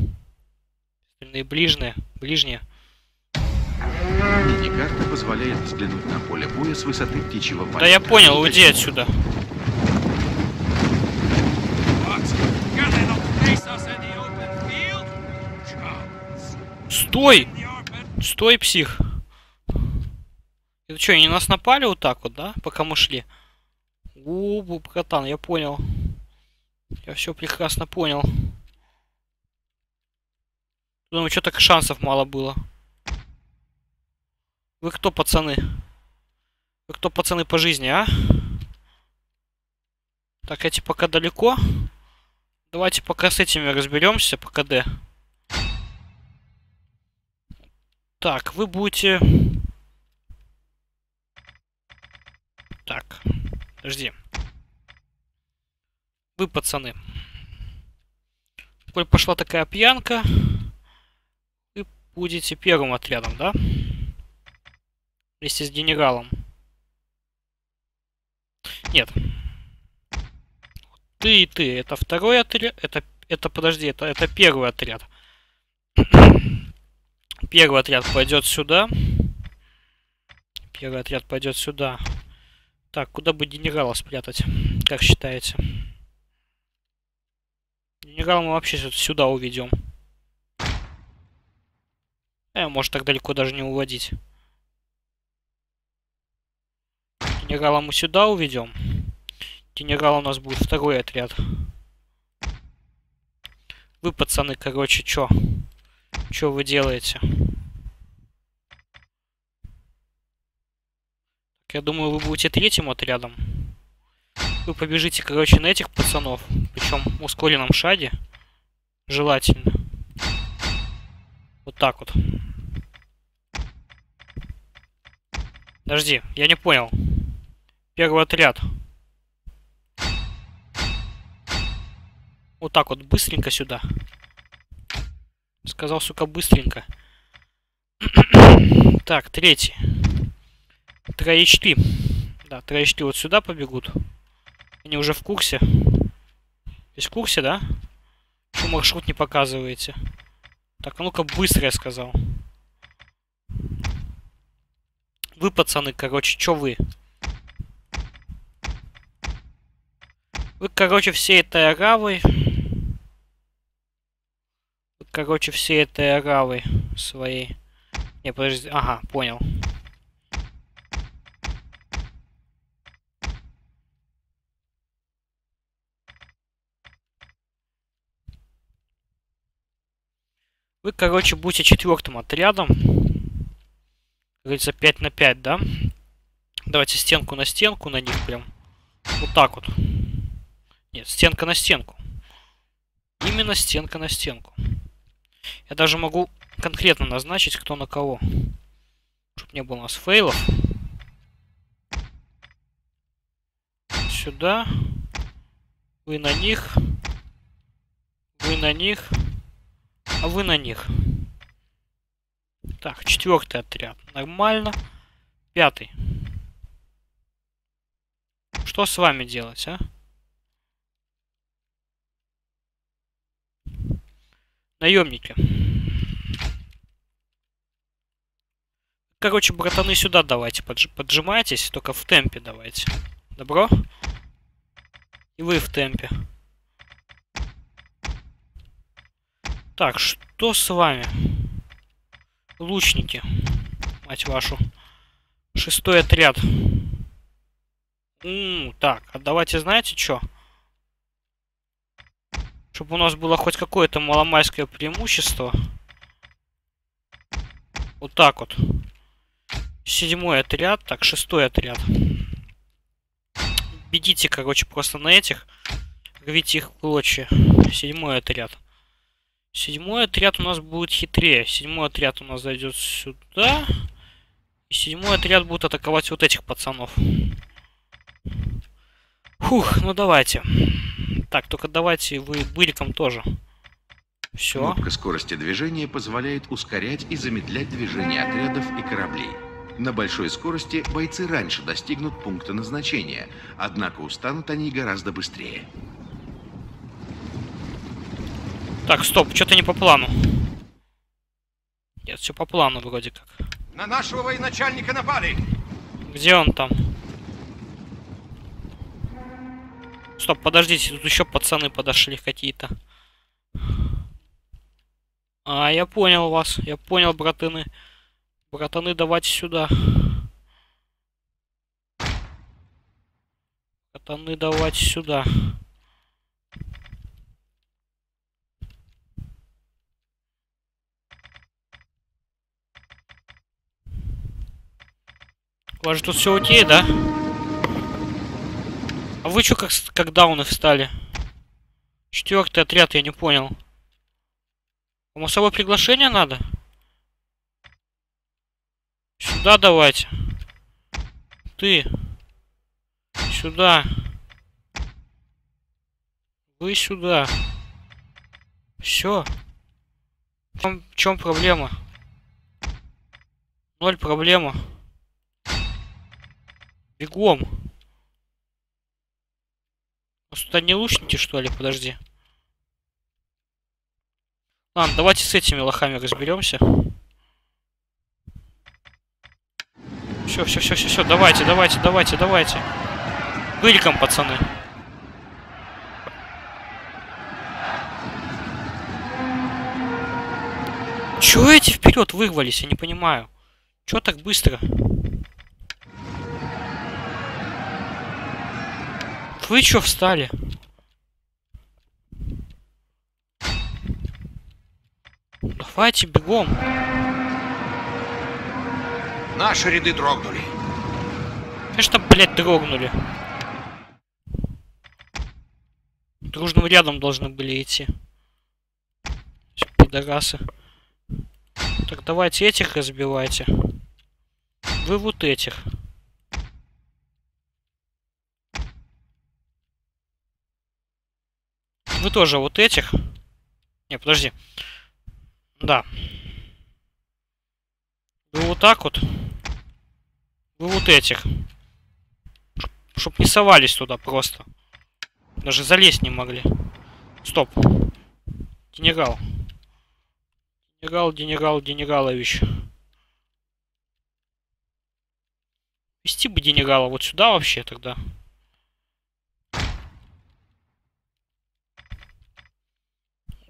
Остальные ближние. Ближние. Миникарта позволяет взглянуть на поле боя с высоты птичьего полета. Да я понял, уйди отсюда. What? Can they Это что, они нас напали вот так вот, да? Пока мы шли? У, братан, я понял. Я все прекрасно понял. Думаю, что так шансов мало было. Вы кто, пацаны? Вы кто, пацаны, по жизни, а? Так, эти пока далеко. Давайте пока с этими разберемся по КД. Так, вы будете... Так, подожди. Вы, пацаны. Коль пошла такая пьянка, вы будете первым отрядом, да? Вместе с генералом. Нет. Ты и ты. Это второй отряд. Это, это подожди, это, это первый отряд. Первый отряд пойдет сюда. Первый отряд пойдет сюда. Так, куда бы генерала спрятать? Как считаете? Генерала мы вообще сю- сюда уведем. Э, может так далеко даже не уводить. Генерала мы сюда уведем. Генерал у нас будет второй отряд. Вы, пацаны, короче, чё? Чё вы делаете? Я думаю, вы будете третьим отрядом. Вы побежите, короче, на этих пацанов. Причем в ускоренном шаге. Желательно. Вот так вот. Подожди, я не понял. Первый отряд. Вот так вот, быстренько сюда. Сказал, сука, быстренько. так, третий. Троечки. Да, троечки вот сюда побегут. Они уже в курсе. Есть в курсе, да? Почему маршрут не показываете? Так, а ну-ка быстро я сказал. Вы, пацаны, короче, чё вы? Вы, короче, все этой оравой... Вы, короче, все этой оравой своей... Не, подожди, ага, понял. Вы, короче, будете четвертым отрядом. Говорится, 5 на 5, да? Давайте стенку на стенку на них прям. Вот так вот. Нет, стенка на стенку. Именно стенка на стенку. Я даже могу конкретно назначить, кто на кого. Чтоб не было у нас фейлов. Сюда. Вы на них. Вы на них. А вы на них. Так, четвертый отряд. Нормально. Пятый. Что с вами делать, а? Наемники. Короче, братаны, сюда давайте. Подж поджимайтесь, только в темпе давайте. Добро? И вы в темпе. Так, что с вами? Лучники. Мать вашу. Шестой отряд. М -м, так, а давайте знаете что? Чтобы у нас было хоть какое-то маломайское преимущество. Вот так вот. Седьмой отряд. Так, шестой отряд. Бедите, короче, просто на этих. Рвите их в клочья. Седьмой отряд. Седьмой отряд у нас будет хитрее. Седьмой отряд у нас зайдет сюда. И седьмой отряд будет атаковать вот этих пацанов. Фух, ну давайте. Так, только давайте вы быриком тоже. Все. Кнопка скорости движения позволяет ускорять и замедлять движение отрядов и кораблей. На большой скорости бойцы раньше достигнут пункта назначения, однако устанут они гораздо быстрее. Так, стоп, что-то не по плану. Нет, все по плану вроде как. На нашего военачальника напали! Где он там? Стоп, подождите, тут еще пацаны подошли какие-то. А, я понял вас. Я понял, братаны. Братаны, давайте сюда. Братаны, давайте сюда. У вас же тут все окей, да? А вы что, как, как дауны встали? Четвертый отряд, я не понял. Вам особое приглашение надо? Сюда давайте. Ты. Сюда. Вы сюда. Все. В чем проблема? Ноль проблема. Бегом. Может, туда не лучните, что ли? Подожди. Ладно, давайте с этими лохами разберемся. Все, все, все, все, все, давайте, давайте, давайте, давайте. Быльком, пацаны. Чего эти вперед вырвались? Я не понимаю. Чего так быстро? Вы чё встали? Давайте бегом. Наши ряды дрогнули. Конечно, блядь, дрогнули. Дружным рядом должны были идти. Пидорасы. Так давайте этих разбивайте. Вы вот этих. Вы тоже вот этих. Не, подожди. Да. Вы вот так вот. Вы вот этих. Чтоб не совались туда просто. Даже залезть не могли. Стоп. Генерал. Генерал, генерал, генералович. Вести бы генерала вот сюда вообще тогда.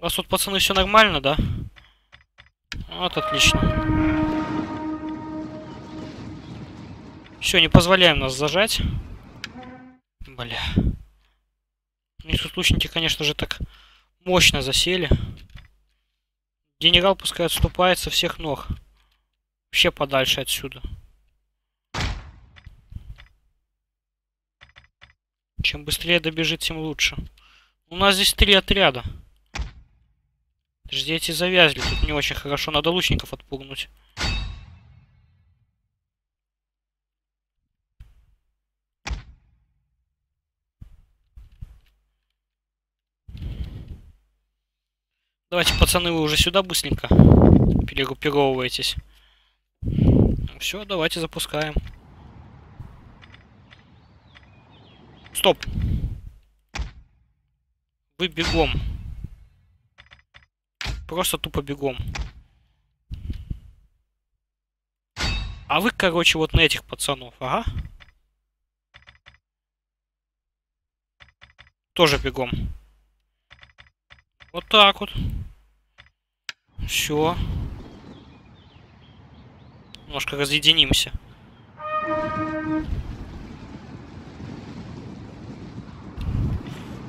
У вас тут, пацаны, все нормально, да? Вот, отлично. Все, не позволяем нас зажать. Бля. У них тут лучники, конечно же, так мощно засели. Генерал пускай отступает со всех ног. Вообще подальше отсюда. Чем быстрее добежит, тем лучше. У нас здесь три отряда. Подожди, эти завязли. Тут не очень хорошо. Надо лучников отпугнуть. Давайте, пацаны, вы уже сюда быстренько перегруппировываетесь. Все, давайте запускаем. Стоп. Вы бегом. Просто тупо бегом. А вы, короче, вот на этих пацанов, ага. Тоже бегом. Вот так вот. Все. Немножко разъединимся.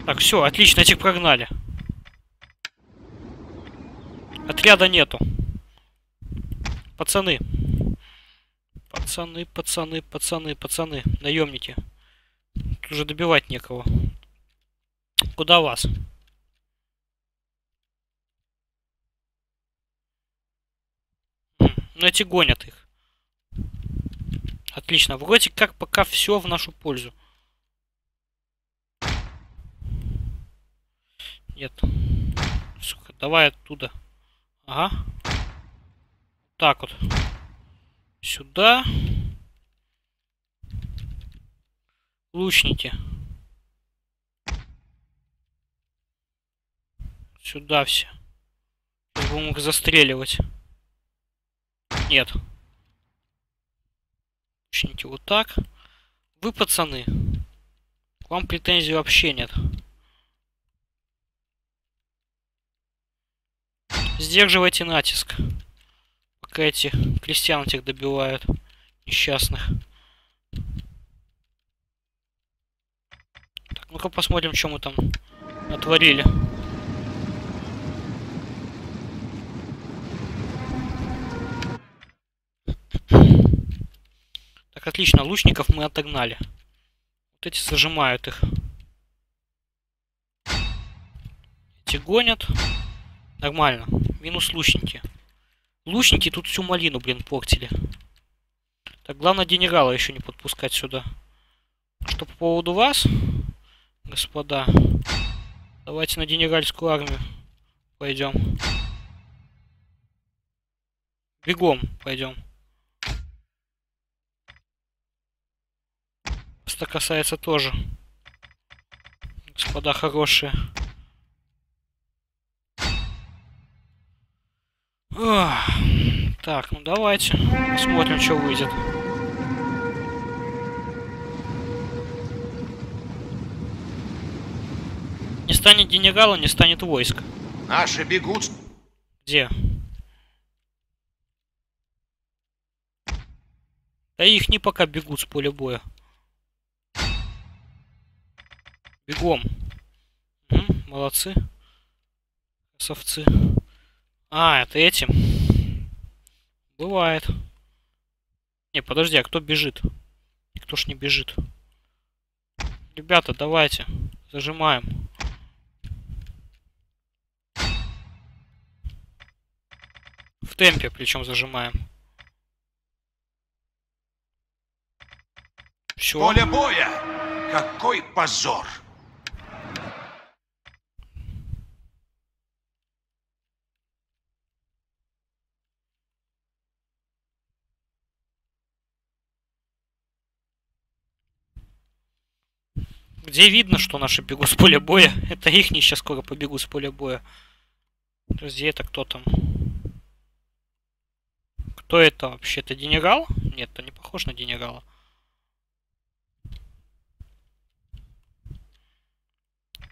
Так, все, отлично, этих прогнали. Отряда нету. Пацаны. Пацаны, пацаны, пацаны, пацаны. Наемники. Тут уже добивать некого. Куда вас? Ну эти гонят их. Отлично. Вроде как пока все в нашу пользу. Нет. Сука, давай оттуда. Ага. Так вот. Сюда. Лучники. Сюда все. Сейчас будем их застреливать. Нет. Лучники вот так. Вы, пацаны. К вам претензий вообще нет. Сдерживайте натиск. Пока эти крестьян этих добивают. Несчастных. Так, ну-ка посмотрим, что мы там натворили. Так, отлично, лучников мы отогнали. Вот эти зажимают их. Эти гонят. Нормально. Минус лучники. Лучники тут всю малину, блин, портили. Так, главное генерала еще не подпускать сюда. Что по поводу вас, господа? Давайте на генеральскую армию пойдем. Бегом пойдем. Это касается тоже. Господа хорошие. Так, ну давайте посмотрим, что выйдет. Не станет генерала, не станет войск. Наши бегут. Где? Да их не пока бегут с поля боя. Бегом. Угу, молодцы. Совцы. А, это этим. Бывает. Не, подожди, а кто бежит? Кто ж не бежит? Ребята, давайте. Зажимаем. В темпе, причем зажимаем. Все. Поле боя! Какой позор! Где видно, что наши бегут с поля боя? Это их не сейчас скоро побегут с поля боя. Подожди, это кто там? Кто это вообще? Это генерал? Нет, это не похож на генерала.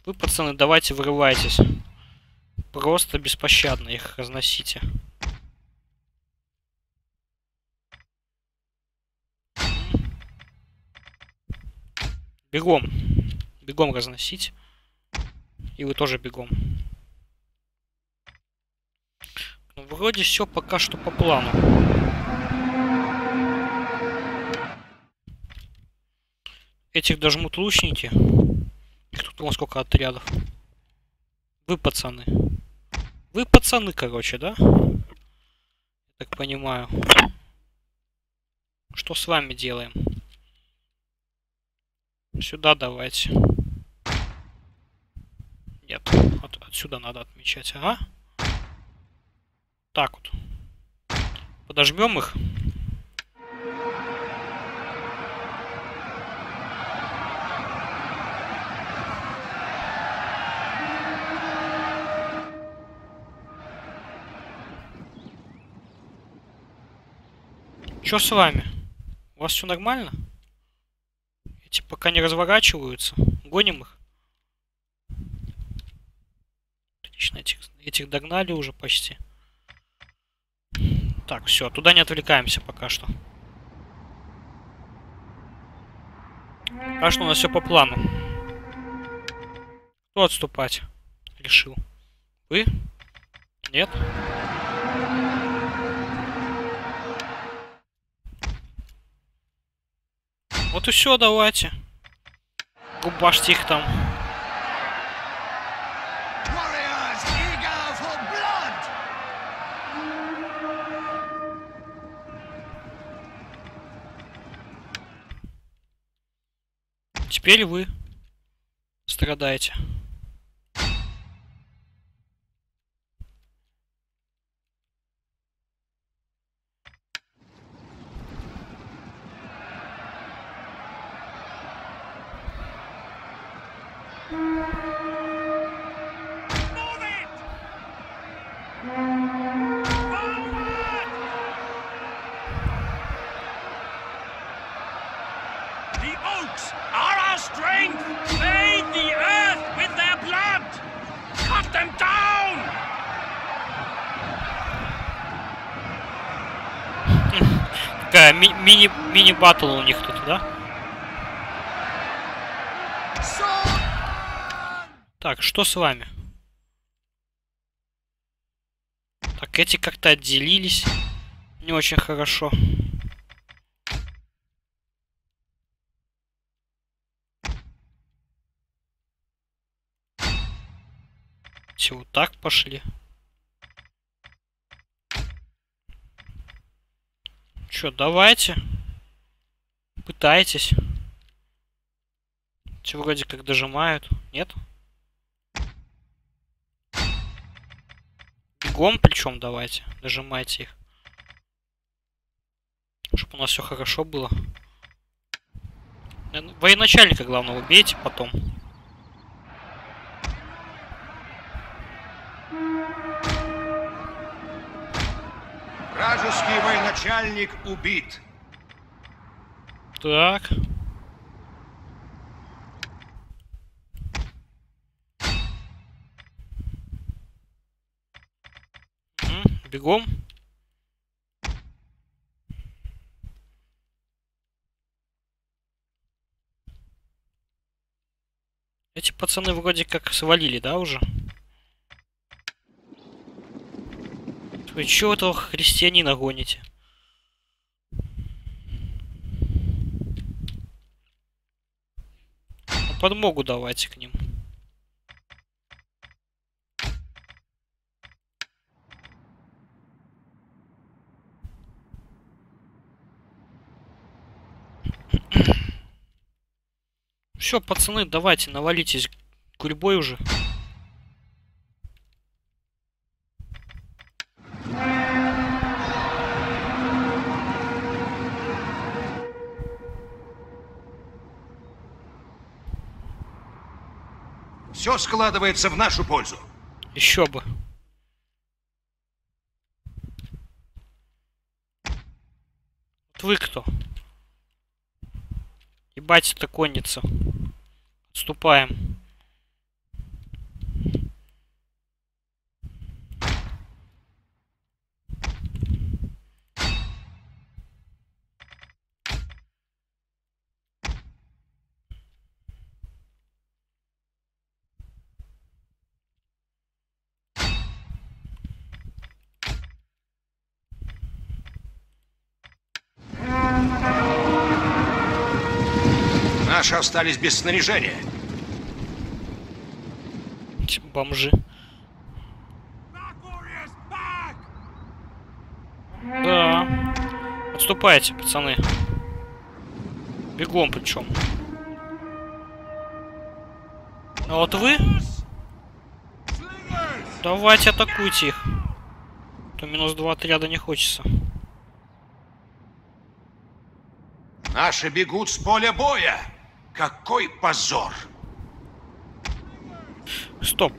Вы, пацаны, давайте вырывайтесь. Просто беспощадно их разносите. Бегом. Бегом разносить. И вы тоже бегом. Ну, вроде все пока что по плану. Этих дожмут лучники. Их тут вон сколько отрядов. Вы пацаны. Вы пацаны, короче, да? Так понимаю. Что с вами делаем? Сюда давайте. Нет, от, отсюда надо отмечать, ага. Так вот. Подожмем их. Чё с вами? У вас все нормально? Эти пока не разворачиваются. Гоним их. Отлично, этих, этих догнали уже почти. Так, все, туда не отвлекаемся пока что. Пока что у нас все по плану. Кто отступать решил? Вы? Нет? Вот и все, давайте. Губашьте их там. Теперь вы страдаете. Батл у них тут, да? Так, что с вами? Так, эти как-то отделились. Не очень хорошо. Все, вот так пошли. Чё, давайте. Пытайтесь. Все вроде как дожимают. Нет? Бегом причем давайте. Дожимайте их. Чтобы у нас все хорошо было. Э, ну, Военачальника главного убейте потом. Вражеский военачальник убит. Так. Угу, бегом. Эти пацаны вроде как свалили, да, уже? Вы чего этого христианина гоните? Подмогу давайте к ним. Все, пацаны, давайте, навалитесь гурьбой уже. Все складывается в нашу пользу. Еще бы. Вы кто? Ебать, это конница. Отступаем. Наши остались без снаряжения. Бомжи. Да. Отступайте, пацаны. Бегом причем. А вот вы давайте атакуйте их. А То минус два отряда не хочется. Наши бегут с поля боя. Какой позор! Стоп.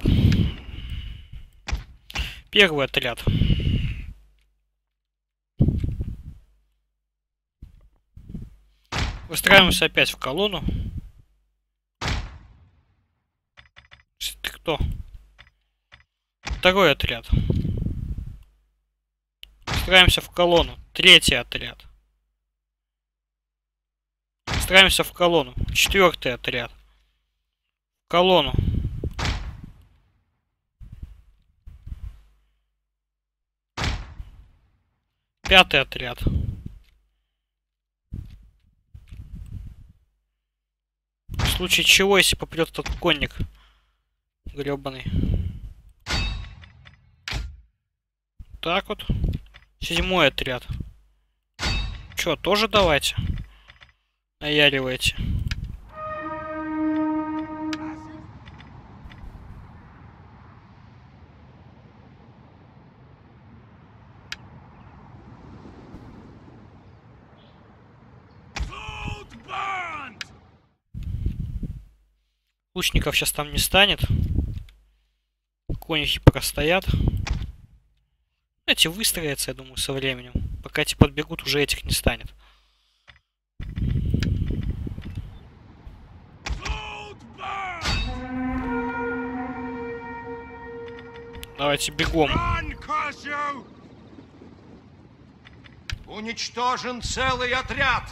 Первый отряд. Выстраиваемся опять в колонну. Ты кто? Второй отряд. Выстраиваемся в колонну. Третий отряд. Выстраиваемся в колонну. Четвертый отряд. В колонну. Пятый отряд. В случае чего, если попрет этот конник гребаный. Так вот. Седьмой отряд. Чё, тоже давайте? Burned! Лучников сейчас там не станет. Конюхи пока стоят. Эти выстроятся, я думаю, со временем. Пока эти подбегут, уже этих не станет. Давайте бегом. Уничтожен целый отряд.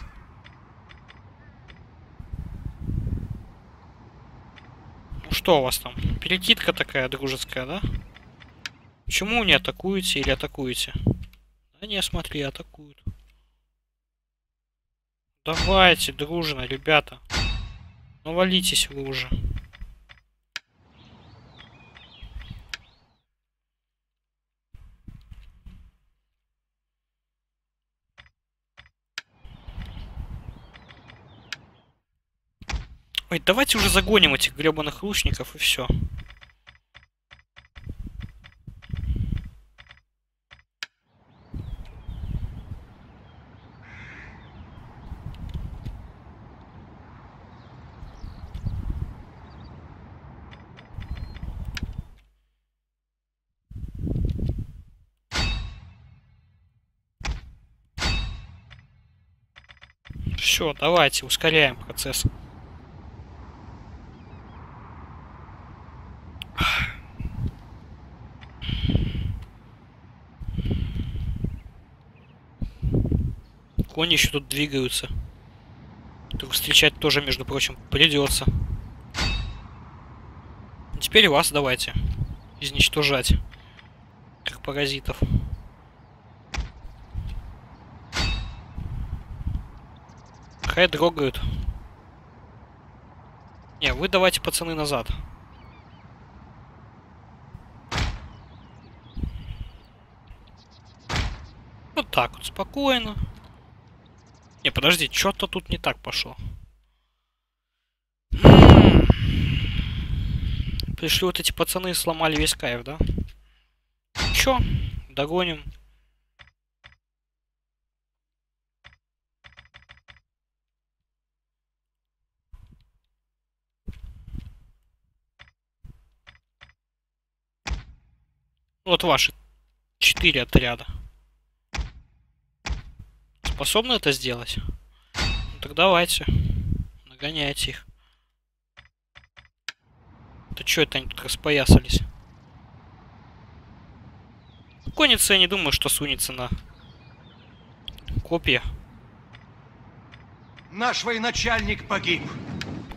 Ну что у вас там? Перекидка такая дружеская, да? Почему не атакуете или атакуете? Да не, смотри, атакуют. Давайте, дружно, ребята. Навалитесь вы уже. Ой, давайте уже загоним этих гребаных лучников и все. Все, давайте, ускоряем процесс. Кони еще тут двигаются. Только встречать тоже, между прочим, придется. теперь вас давайте изничтожать. Как паразитов. Хай дрогают. Не, вы давайте, пацаны, назад. Вот так вот, спокойно. Не, подожди, что-то тут не так пошло. М-м. Пришли вот эти пацаны и сломали весь кайф, да? Чё? Догоним. Вот ваши четыре отряда. Способны это сделать? Ну, так давайте. Нагоняйте их. Да что это они тут распоясались? Конница, я не думаю, что сунется на копья. Наш военачальник погиб.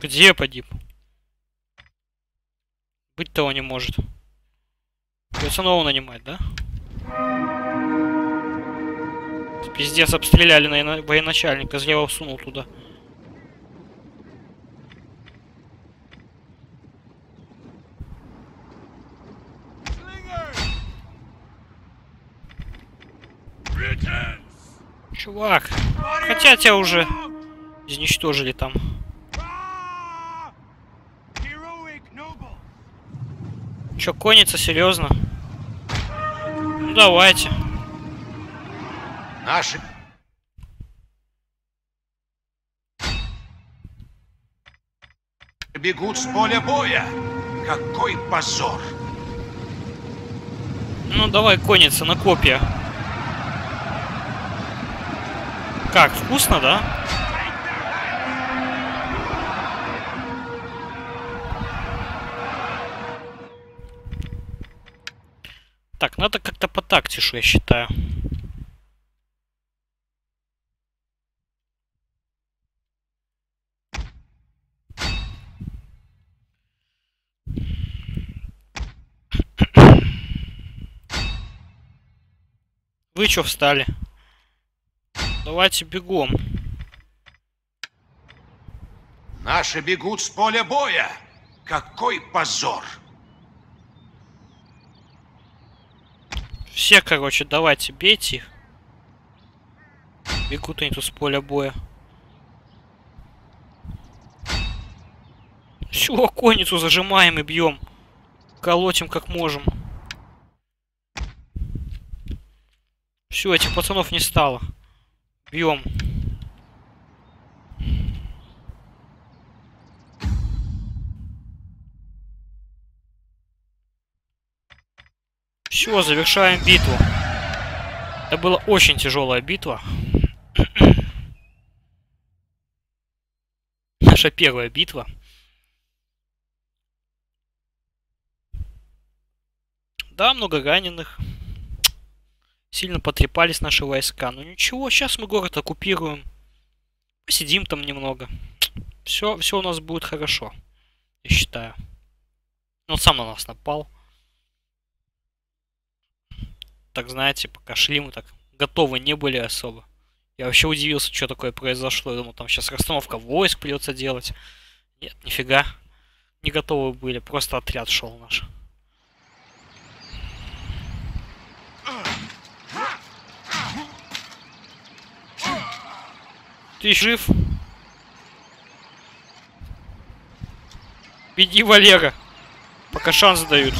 Где погиб? Быть того не может. Придется нового нанимать, да? Пиздец, обстреляли на военачальника, зря его сунул туда. Чувак, хотя тебя уже изничтожили там. Чё, конница, серьезно? Ну давайте. Наши... Бегут с поля боя. Какой позор. Ну давай, конница, на копья. Как, вкусно, да? Так, надо как-то по тактишу, я считаю. Вы чё встали? Давайте бегом. Наши бегут с поля боя. Какой позор. Все, короче, давайте, бейте их. Бегут они тут с поля боя. Все, конницу зажимаем и бьем. Колотим как можем. Все, этих пацанов не стало. Бьем. Все, завершаем битву. Это была очень тяжелая битва. Наша первая битва. Да, много раненых. Сильно потрепались наши войска. Но ничего, сейчас мы город оккупируем. Посидим там немного. Все, все у нас будет хорошо. Я считаю. Он сам на нас напал. Так, знаете, пока шли мы так готовы не были особо. Я вообще удивился, что такое произошло. Я думал, там сейчас расстановка войск придется делать. Нет, нифига. Не готовы были, просто отряд шел наш. Ты жив? Беги, Валера. Пока шанс дают.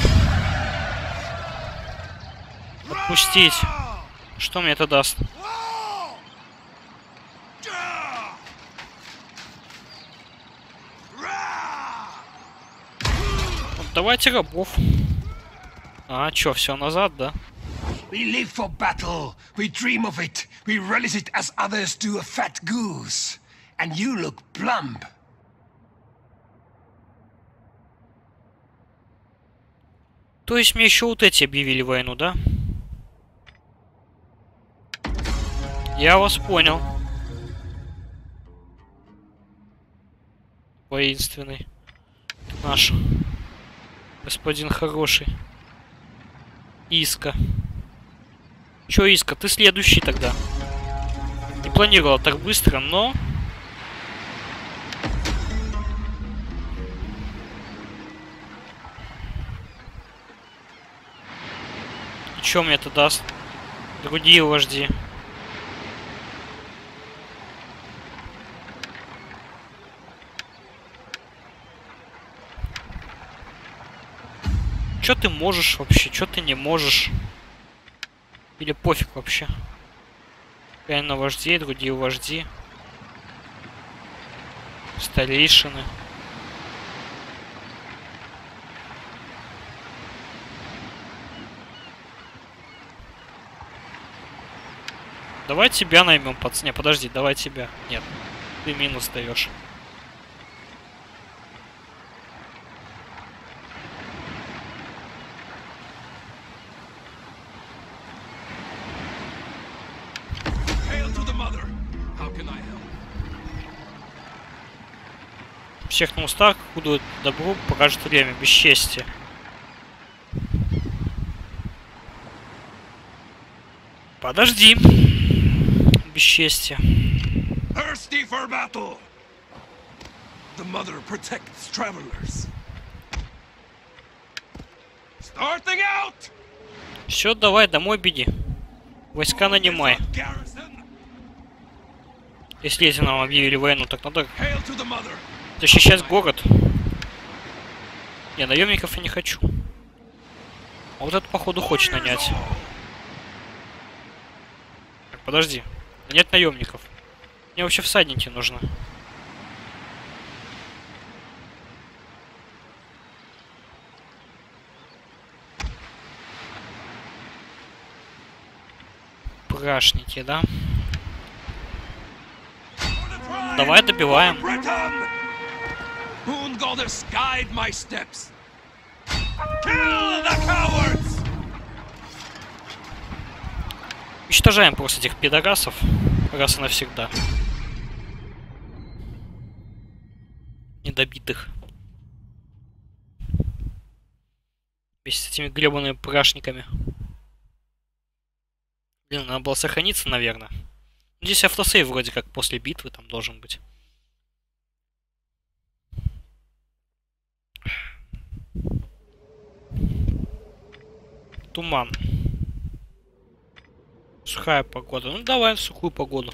Отпустить. Что мне это даст? Давайте рабов. А, чё, все назад, да? We live for battle. We dream of it. We relish it as others do a fat goose. And you look plump. То есть мне еще вот эти объявили войну, да? Я вас понял. Воинственный. Наш. Господин хороший. Иска. Чё, Иска, ты следующий тогда. Не планировал так быстро, но... И чё мне это даст? Другие вожди. Чё ты можешь вообще? Чё ты не можешь? Или пофиг вообще? Реально вождей, другие вожди. Старейшины. Давай тебя наймем, пац. Не, подожди, давай тебя. Нет, ты минус даешь. Всех на устах, худо добру покажет время, бесчестие. Подожди. Бесчестие. Thirsty for battle! The mother protects travelers. Starting out! Все, давай, домой беги. Войска нанимай. Если эти нам объявили войну, так надо Hail to the mother! Защищать город. Не, наемников я не хочу. А вот это, походу, хочет нанять. Так, подожди. Нет наемников. Мне вообще всадники нужны. Прашники, да? Давай добиваем. Goddess, guide my steps! Kill the cowards! Уничтожаем просто этих пидорасов раз и навсегда. Недобитых. Вместе с этими гребаными прашниками. Блин, надо было сохраниться, наверное. Здесь автосейв вроде как после битвы там должен быть. Туман. Сухая погода. Ну давай сухую погоду.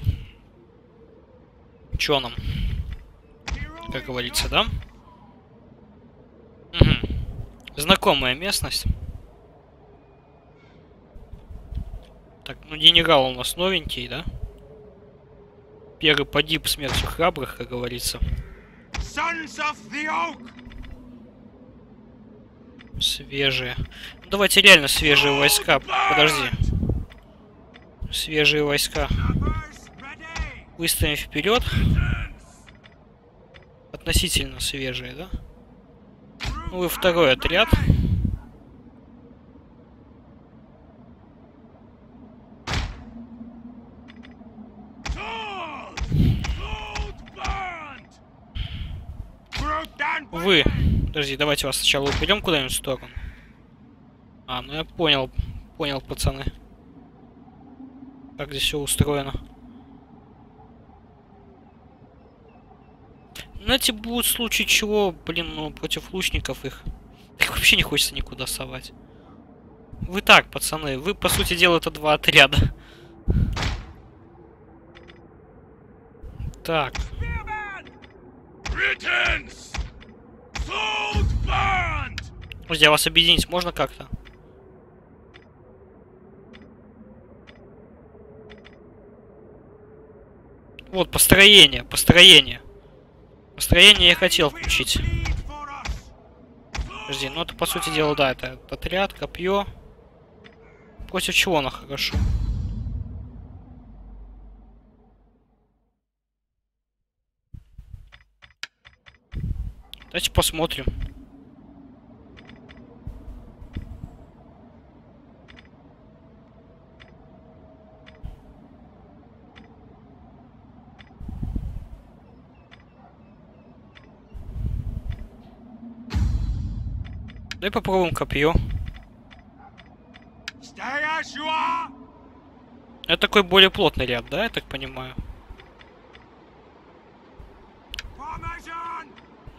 Чё нам? Как говорится, да? Мгм. Знакомая местность. Так, ну генерал у нас новенький, да? Первый погиб смертью храбрых, как говорится. Свежие. Ну, давайте реально свежие войска. Подожди. Свежие войска. Выставим вперед. Относительно свежие, да? Ну, вы второй отряд. Вы. Подожди, давайте вас сначала уберем куда-нибудь в сторону. А, ну я понял. Понял, пацаны. Как здесь все устроено. Эти будут в случае чего, блин, ну, против лучников их. Их вообще не хочется никуда совать. Вы так, пацаны, вы, по сути дела, это два отряда. Так! Britons! Друзья, вас объединить можно как-то? Вот, построение, построение. Построение я хотел включить. Подожди, ну это по сути дела, да, это отряд, копье. Против чего оно хорошо? Давайте посмотрим. Давай попробуем копье. Это такой более плотный ряд, да, я так понимаю?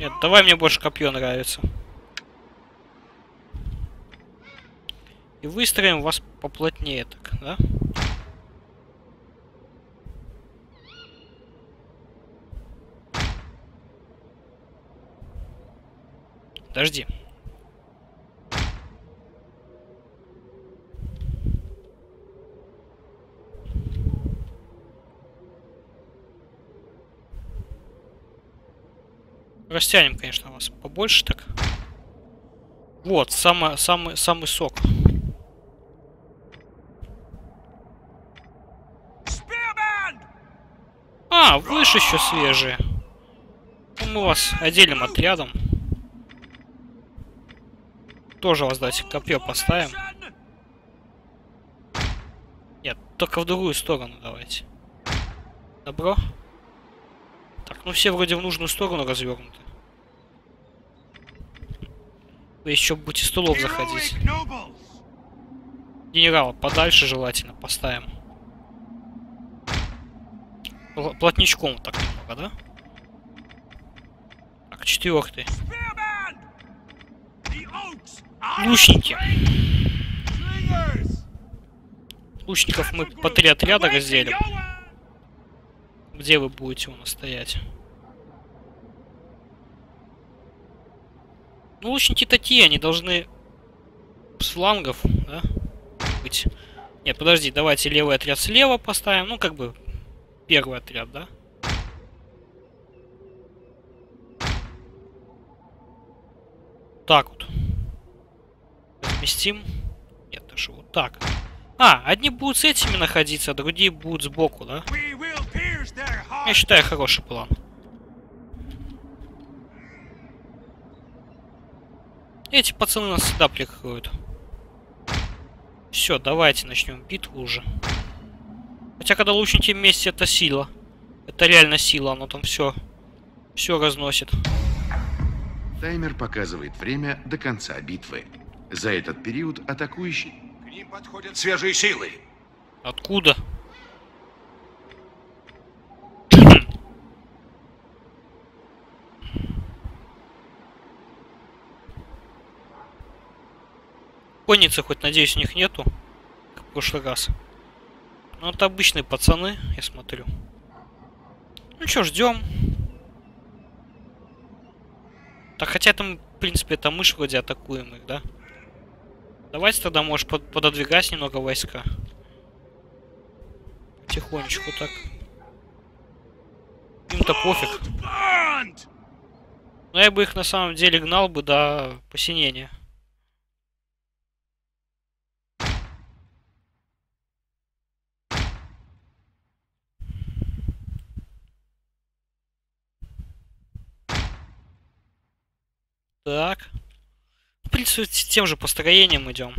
Нет, давай мне больше копье нравится. И выстроим вас поплотнее так, да? Подожди. Растянем, конечно, вас побольше так. Вот, самый, самый, самый сок. А, выше еще свежие. Ну, мы вас отделим отрядом. Тоже вас давайте копье поставим. Нет, только в другую сторону давайте. Добро? Так, ну все вроде в нужную сторону развернуты. Вы еще будете с тылов заходить. Генерала подальше желательно поставим. Пл- Плотничком вот так немного, да? Так, четвертый. Лучники. Лучников мы по три отряда разделим. Где вы будете у нас стоять? Ну, лучники такие, они должны с флангов, да, быть. Нет, подожди, давайте левый отряд слева поставим. Ну, как бы, первый отряд, да? Так вот. Разместим. Нет, даже вот так. А, одни будут с этими находиться, а другие будут сбоку, да? Я считаю, хороший план. Эти пацаны нас всегда прикроют. Все, давайте начнем битву уже. Хотя, когда лучники вместе, это сила. Это реально сила, оно там все, все разносит. Таймер показывает время до конца битвы. За этот период атакующий К ним подходят свежие силы. Откуда? Конницы хоть, надеюсь, у них нету, как в прошлый раз. Ну, это обычные пацаны, я смотрю. Ну что, ждем. Так, хотя там, в принципе, это мышь вроде атакуем их, да? Давайте тогда, может, под- пододвигать немного войска. Тихонечку так. Им-то пофиг. Но я бы их на самом деле гнал бы до посинения. Так. В принципе, с тем же построением идем.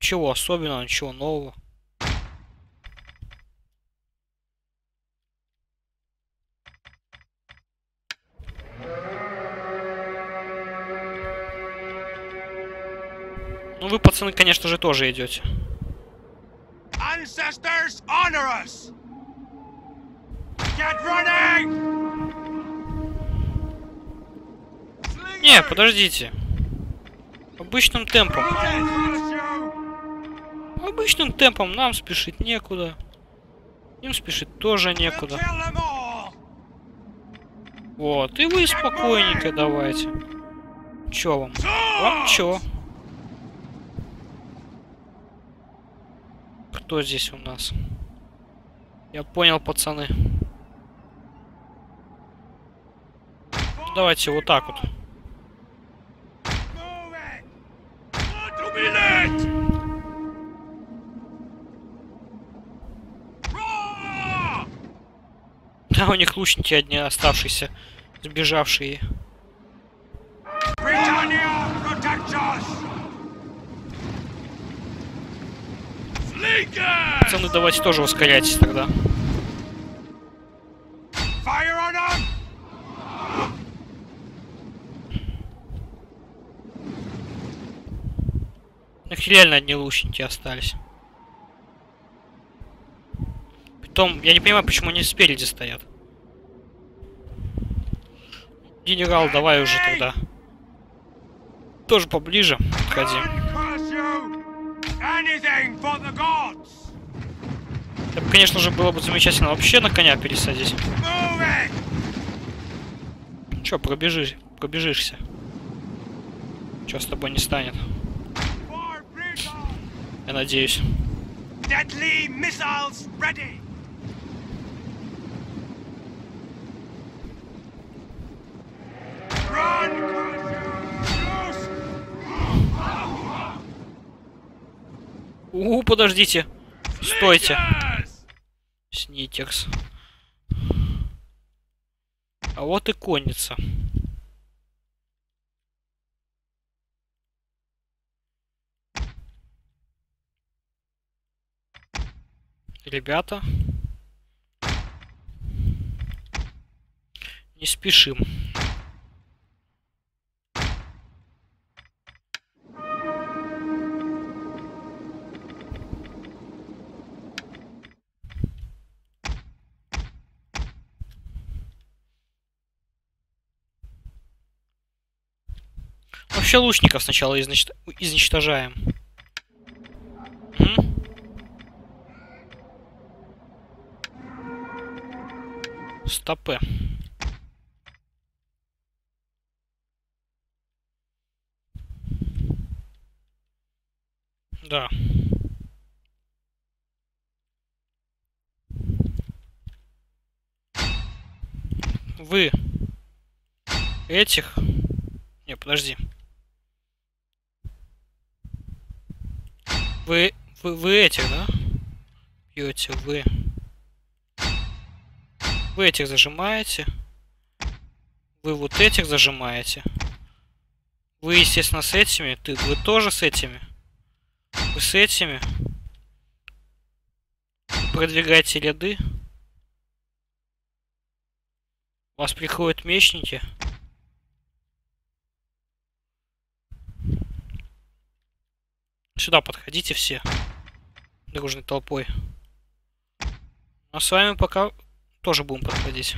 Ничего особенного, ничего нового. Ну вы, пацаны, конечно же, тоже идете. Ancestors, honor us! Get running! Не, подождите. Обычным темпом. Обычным темпом нам спешить некуда. Им спешить тоже некуда. Вот, и вы спокойненько давайте. Чё вам? Вам чё? Кто здесь у нас? Я понял, пацаны. Давайте вот так вот. Roar! Да, у них лучники одни оставшиеся, сбежавшие. Us! Fleekers! Пацаны, давайте тоже ускоряйтесь тогда. Реально одни лучники остались. Потом, я не понимаю, почему они спереди стоят. Генерал, давай уже тогда. Тоже поближе. Подходи. Бы, конечно же, было бы замечательно вообще на коня пересадить. It! Чё, пробежишь, пробежишься. Чё с тобой не станет? Я надеюсь. Deadly missiles ready! У, подождите. Стойте. Yes! Снитерс. А вот и конница. Ребята. Не спешим. Вообще лучников сначала изничт- изничтожаем. Мгм. Стопы. Да. Вы этих... Не, подожди. Вы, вы, вы этих, да? Пьете, вы. Вы этих зажимаете. Вы вот этих зажимаете. Вы, естественно, с этими. Ты, вы тоже с этими. Вы с этими. Продвигайте ряды. У вас приходят мечники. Сюда подходите все. Дружной толпой. А с вами пока тоже будем подходить.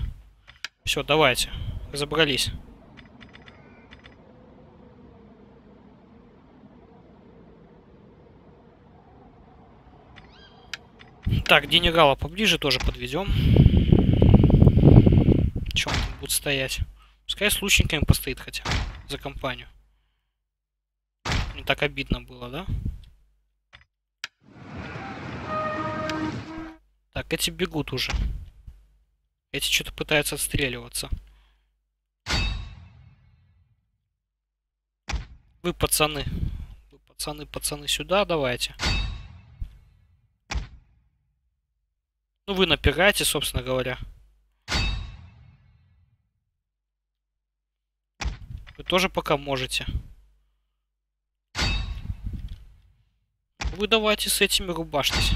Все, давайте. Разобрались. Так, генерала поближе тоже подведем. Чем он будет стоять? Пускай с лучниками постоит хотя бы за компанию. Не так обидно было, да? Так, эти бегут уже. Эти что-то пытаются отстреливаться. Вы, пацаны. Вы, пацаны, пацаны, сюда давайте. Ну, вы напирайте, собственно говоря. Вы тоже пока можете. Вы давайте с этими рубашьтесь.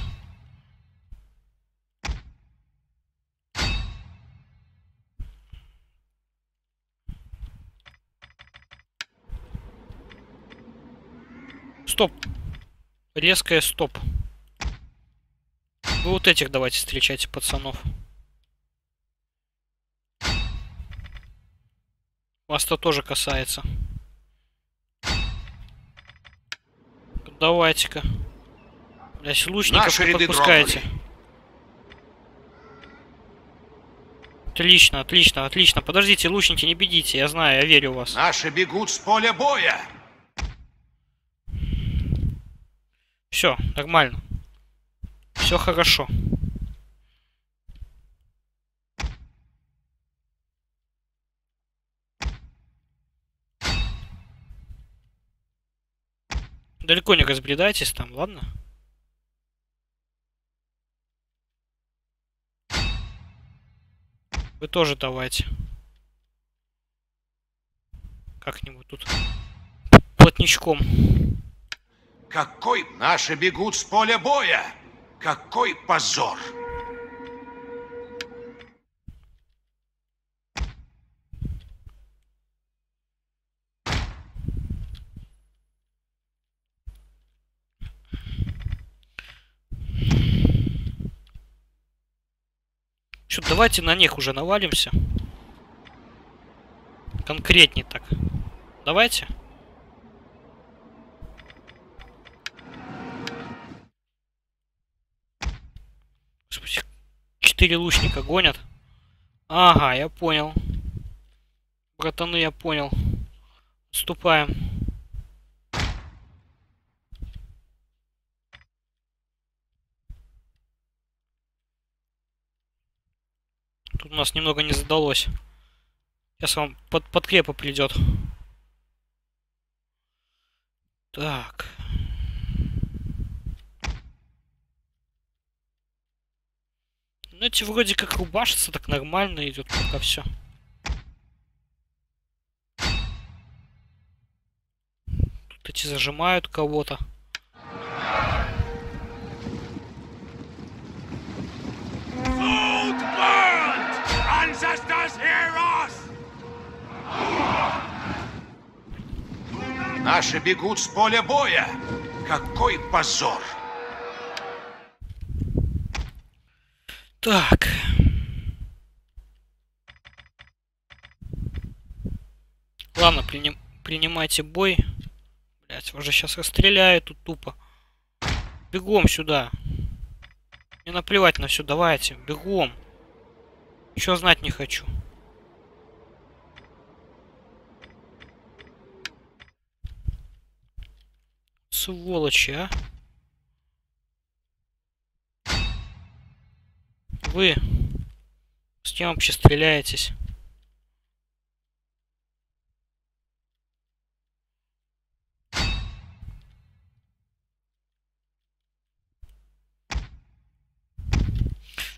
Стоп. Резкая стоп. Вы вот этих давайте встречайте, пацанов. Вас-то тоже касается. Давайте-ка. Блять, лучников Наши ряды. Отлично, отлично, отлично. Подождите, лучники, не бедите, я знаю, я верю в вас. Наши бегут с поля боя. Все, нормально. Все хорошо. Далеко не разбредайтесь там, ладно? Вы тоже давайте. Как-нибудь тут плотничком. Какой наши бегут с поля боя! Какой позор! Что, давайте на них уже навалимся. Конкретнее так. Давайте. Четыре лучника гонят. Ага, я понял. Братаны, я понял. Вступаем. Тут у нас немного не задалось. Сейчас вам под подкрепа придет. Так. Ну эти вроде как рубашатся, так нормально идет пока все. Тут эти зажимают кого-то. Наши бегут с поля боя. Какой позор! Так. Ладно, приним... принимайте бой. Блять, вас же сейчас расстреляют тут тупо. Бегом сюда. Мне наплевать на все, давайте, бегом. Еще знать не хочу. Сволочи, а. Вы с кем вообще стреляетесь?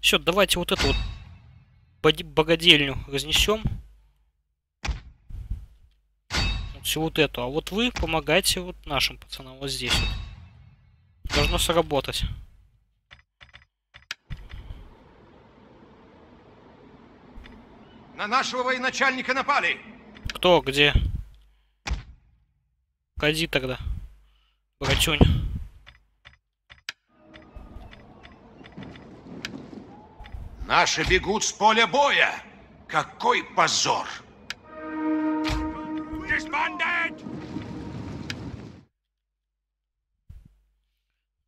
Все, давайте вот эту вот богадельню разнесем. Вот всю вот эту. А вот вы помогайте вот нашим пацанам вот здесь. Должно сработать. На нашего военачальника напали. Кто, где? Ходи тогда. Братюнь. Наши бегут с поля боя. Какой позор!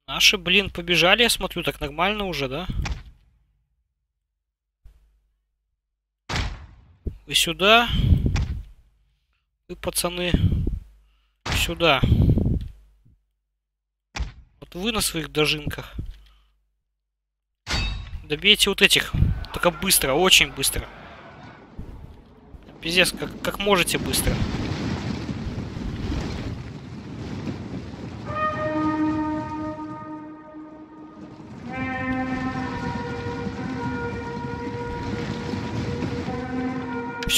Наши, блин, побежали, я смотрю, так нормально уже, да? Вы сюда. Вы, пацаны, сюда. Вот вы на своих дожинках. Добейте вот этих. Только быстро, очень быстро. Пиздец, как, как можете быстро.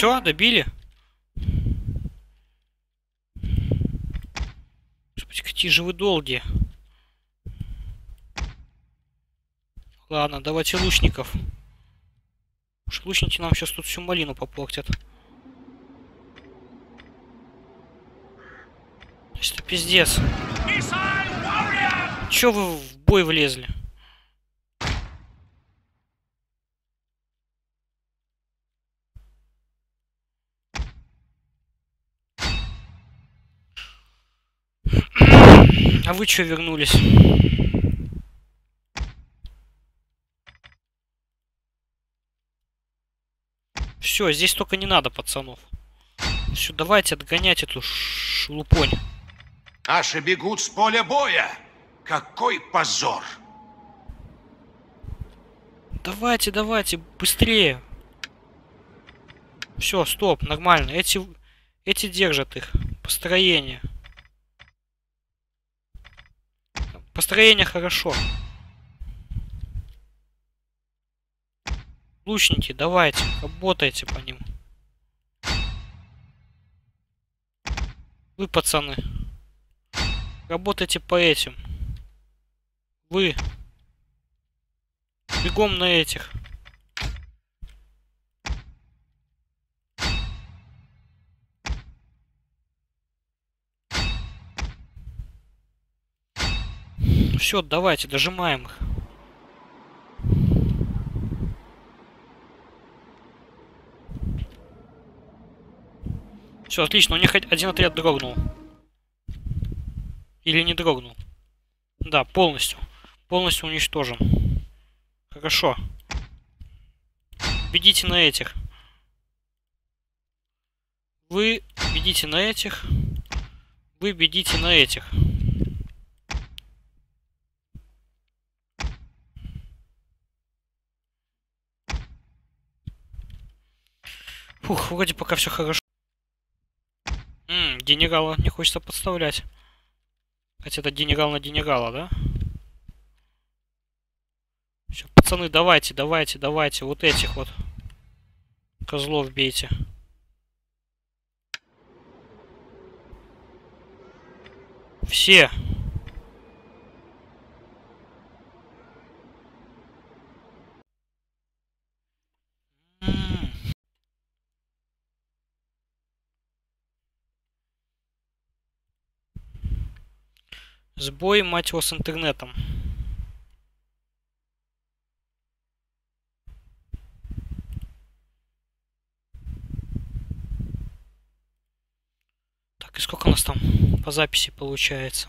Все, добили? Господи, какие же вы долгие. Ладно, давайте лучников. Уж лучники нам сейчас тут всю малину попортят. Это пиздец. Чё вы в бой влезли? А вы чё вернулись? Все, здесь только не надо пацанов. Все, давайте отгонять эту шелупонь. Наши бегут с поля боя. Какой позор! Давайте, давайте, быстрее. Все, стоп, нормально. Эти, эти держат их. Построение. Построение хорошо. Лучники, давайте, работайте по ним. Вы, пацаны, работайте по этим. Вы бегом на этих. все, давайте, дожимаем их. Все, отлично, у них один отряд дрогнул. Или не дрогнул. Да, полностью. Полностью уничтожен. Хорошо. Бедите на этих. Вы бедите на этих. Вы бедите на этих. Фух, вроде пока все хорошо. М -м, генерала не хочется подставлять. Хотя это генерал на генерала, да? Все, пацаны, давайте, давайте, давайте. Вот этих вот козлов бейте. Все. Сбой, мать его, с интернетом. Так, и сколько у нас там по записи получается?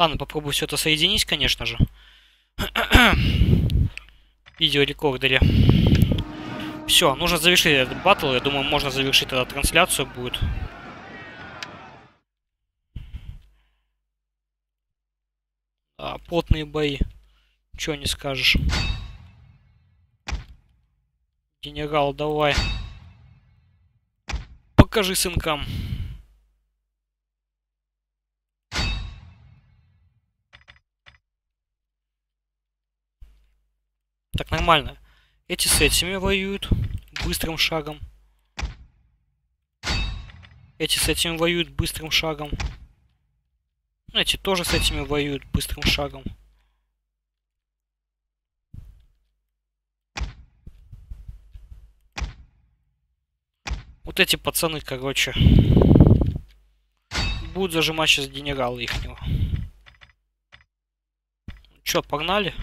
Ладно, попробую все это соединить, конечно же. Видеорекордере. Все, нужно завершить этот батл. Я думаю, можно завершить тогда трансляцию будет. А, потные бои. Чё не скажешь. Генерал, давай. Покажи сынкам. Так, нормально. Эти с этими воюют быстрым шагом. Эти с этим воюют быстрым шагом. Эти тоже с этими воюют быстрым шагом. Вот эти пацаны, короче, будут зажимать сейчас генерала ихнего. Чё, погнали?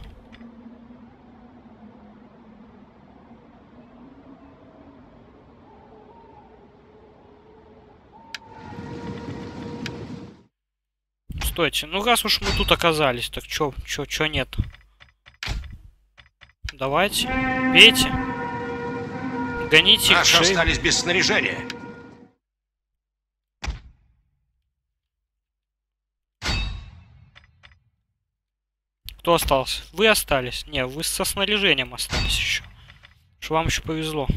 Стойте, ну раз уж мы тут оказались, так чё, чё, чё нет? Давайте, бейте. Гоните их Наши остались без снаряжения. Кто остался? Вы остались? Не, вы со снаряжением остались еще. Что вам еще повезло.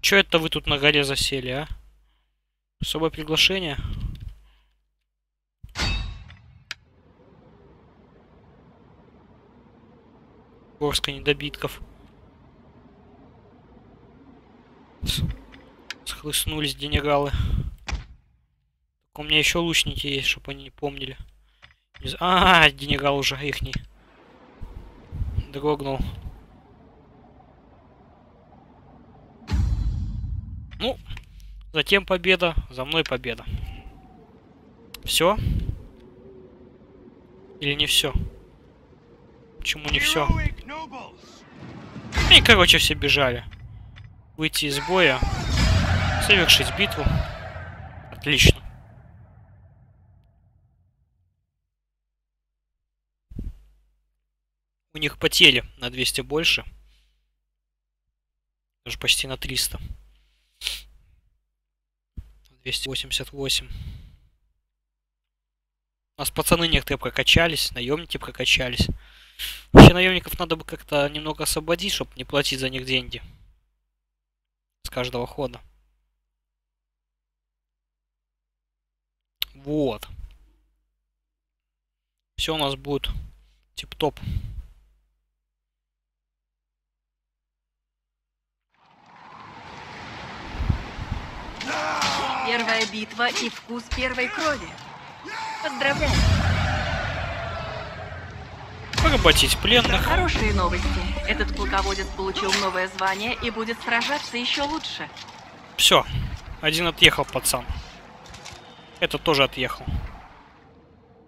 Че это вы тут на горе засели, а? Особое приглашение. Горска недобитков. Схлыстнулись генералы. Так у меня еще лучники есть, чтобы они не помнили. А, -а, -а генерал уже ихний. Дрогнул. Ну, затем победа, за мной победа. Все? Или не все? Почему не все? И, короче, все бежали. Выйти из боя. Совершить битву. Отлично. У них потери на 200 больше. Даже почти на 300. 288. У нас пацаны некоторые прокачались, наемники прокачались. Вообще наемников надо бы как-то немного освободить, чтобы не платить за них деньги. С каждого хода. Вот. Все у нас будет тип-топ. Первая битва и вкус первой крови. Поздравляю. Поработить пленных. Хорошие новости. Этот полководец получил новое звание и будет сражаться еще лучше. Все. Один отъехал, пацан. Это тоже отъехал.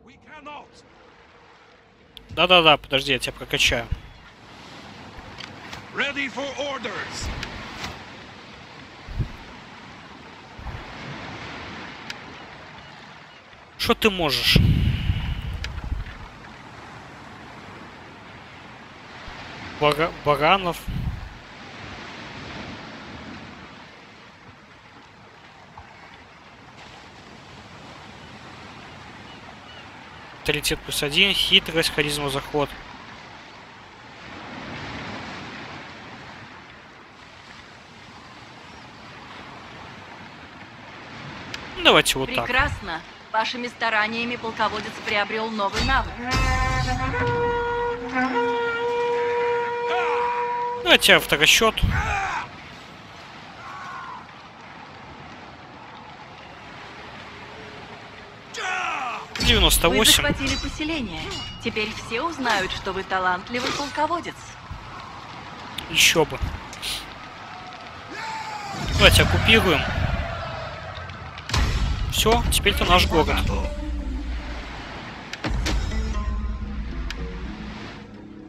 We cannot. Да-да-да, подожди, я тебя прокачаю. Ready for orders. Что ты можешь? Бара- Баранов. Авторитет плюс один, хитрость, харизма, заход. Ну, Давайте вот так. Прекрасно. Вашими стараниями полководец приобрел новый навык. Давайте авторасчет. Вы 98. захватили поселение. Теперь все узнают, что вы талантливый полководец. Еще бы. Давайте оккупируем. Все, теперь это наш город.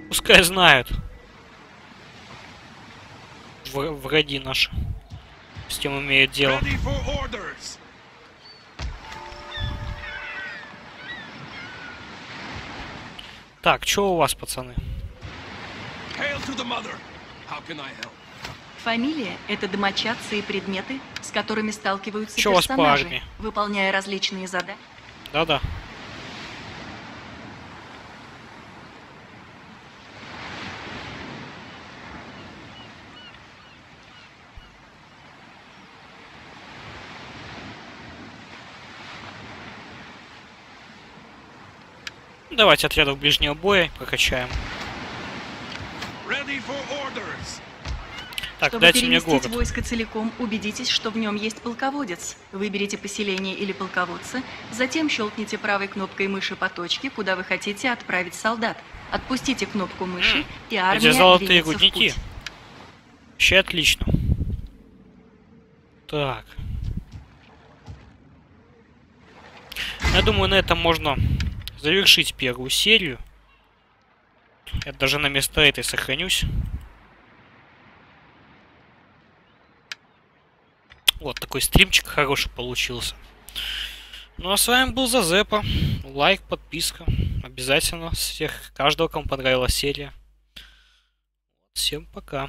Пускай знают. В- враги наши. С кем имеют дело. Так, что у вас, пацаны? Hail to the mother. How can I help? Фамилия – это домочадцы и предметы, с которыми сталкиваются Чё персонажи, армии? выполняя различные задания. Да-да. Давайте отрядов ближнего боя прокачаем. Ready for orders. Так, Чтобы дайте мне переместить город. войско целиком, убедитесь, что в нем есть полководец. Выберите поселение или полководца, затем щелкните правой кнопкой мыши по точке, куда вы хотите отправить солдат. Отпустите кнопку мыши, и армия Где золотые путь. Вообще отлично. Так. Я думаю, на этом можно завершить первую серию. Я даже на место этой сохранюсь. Вот такой стримчик хороший получился. Ну а с вами был Зазепа. Лайк, подписка. Обязательно всех, каждого, кому понравилась серия. Всем пока.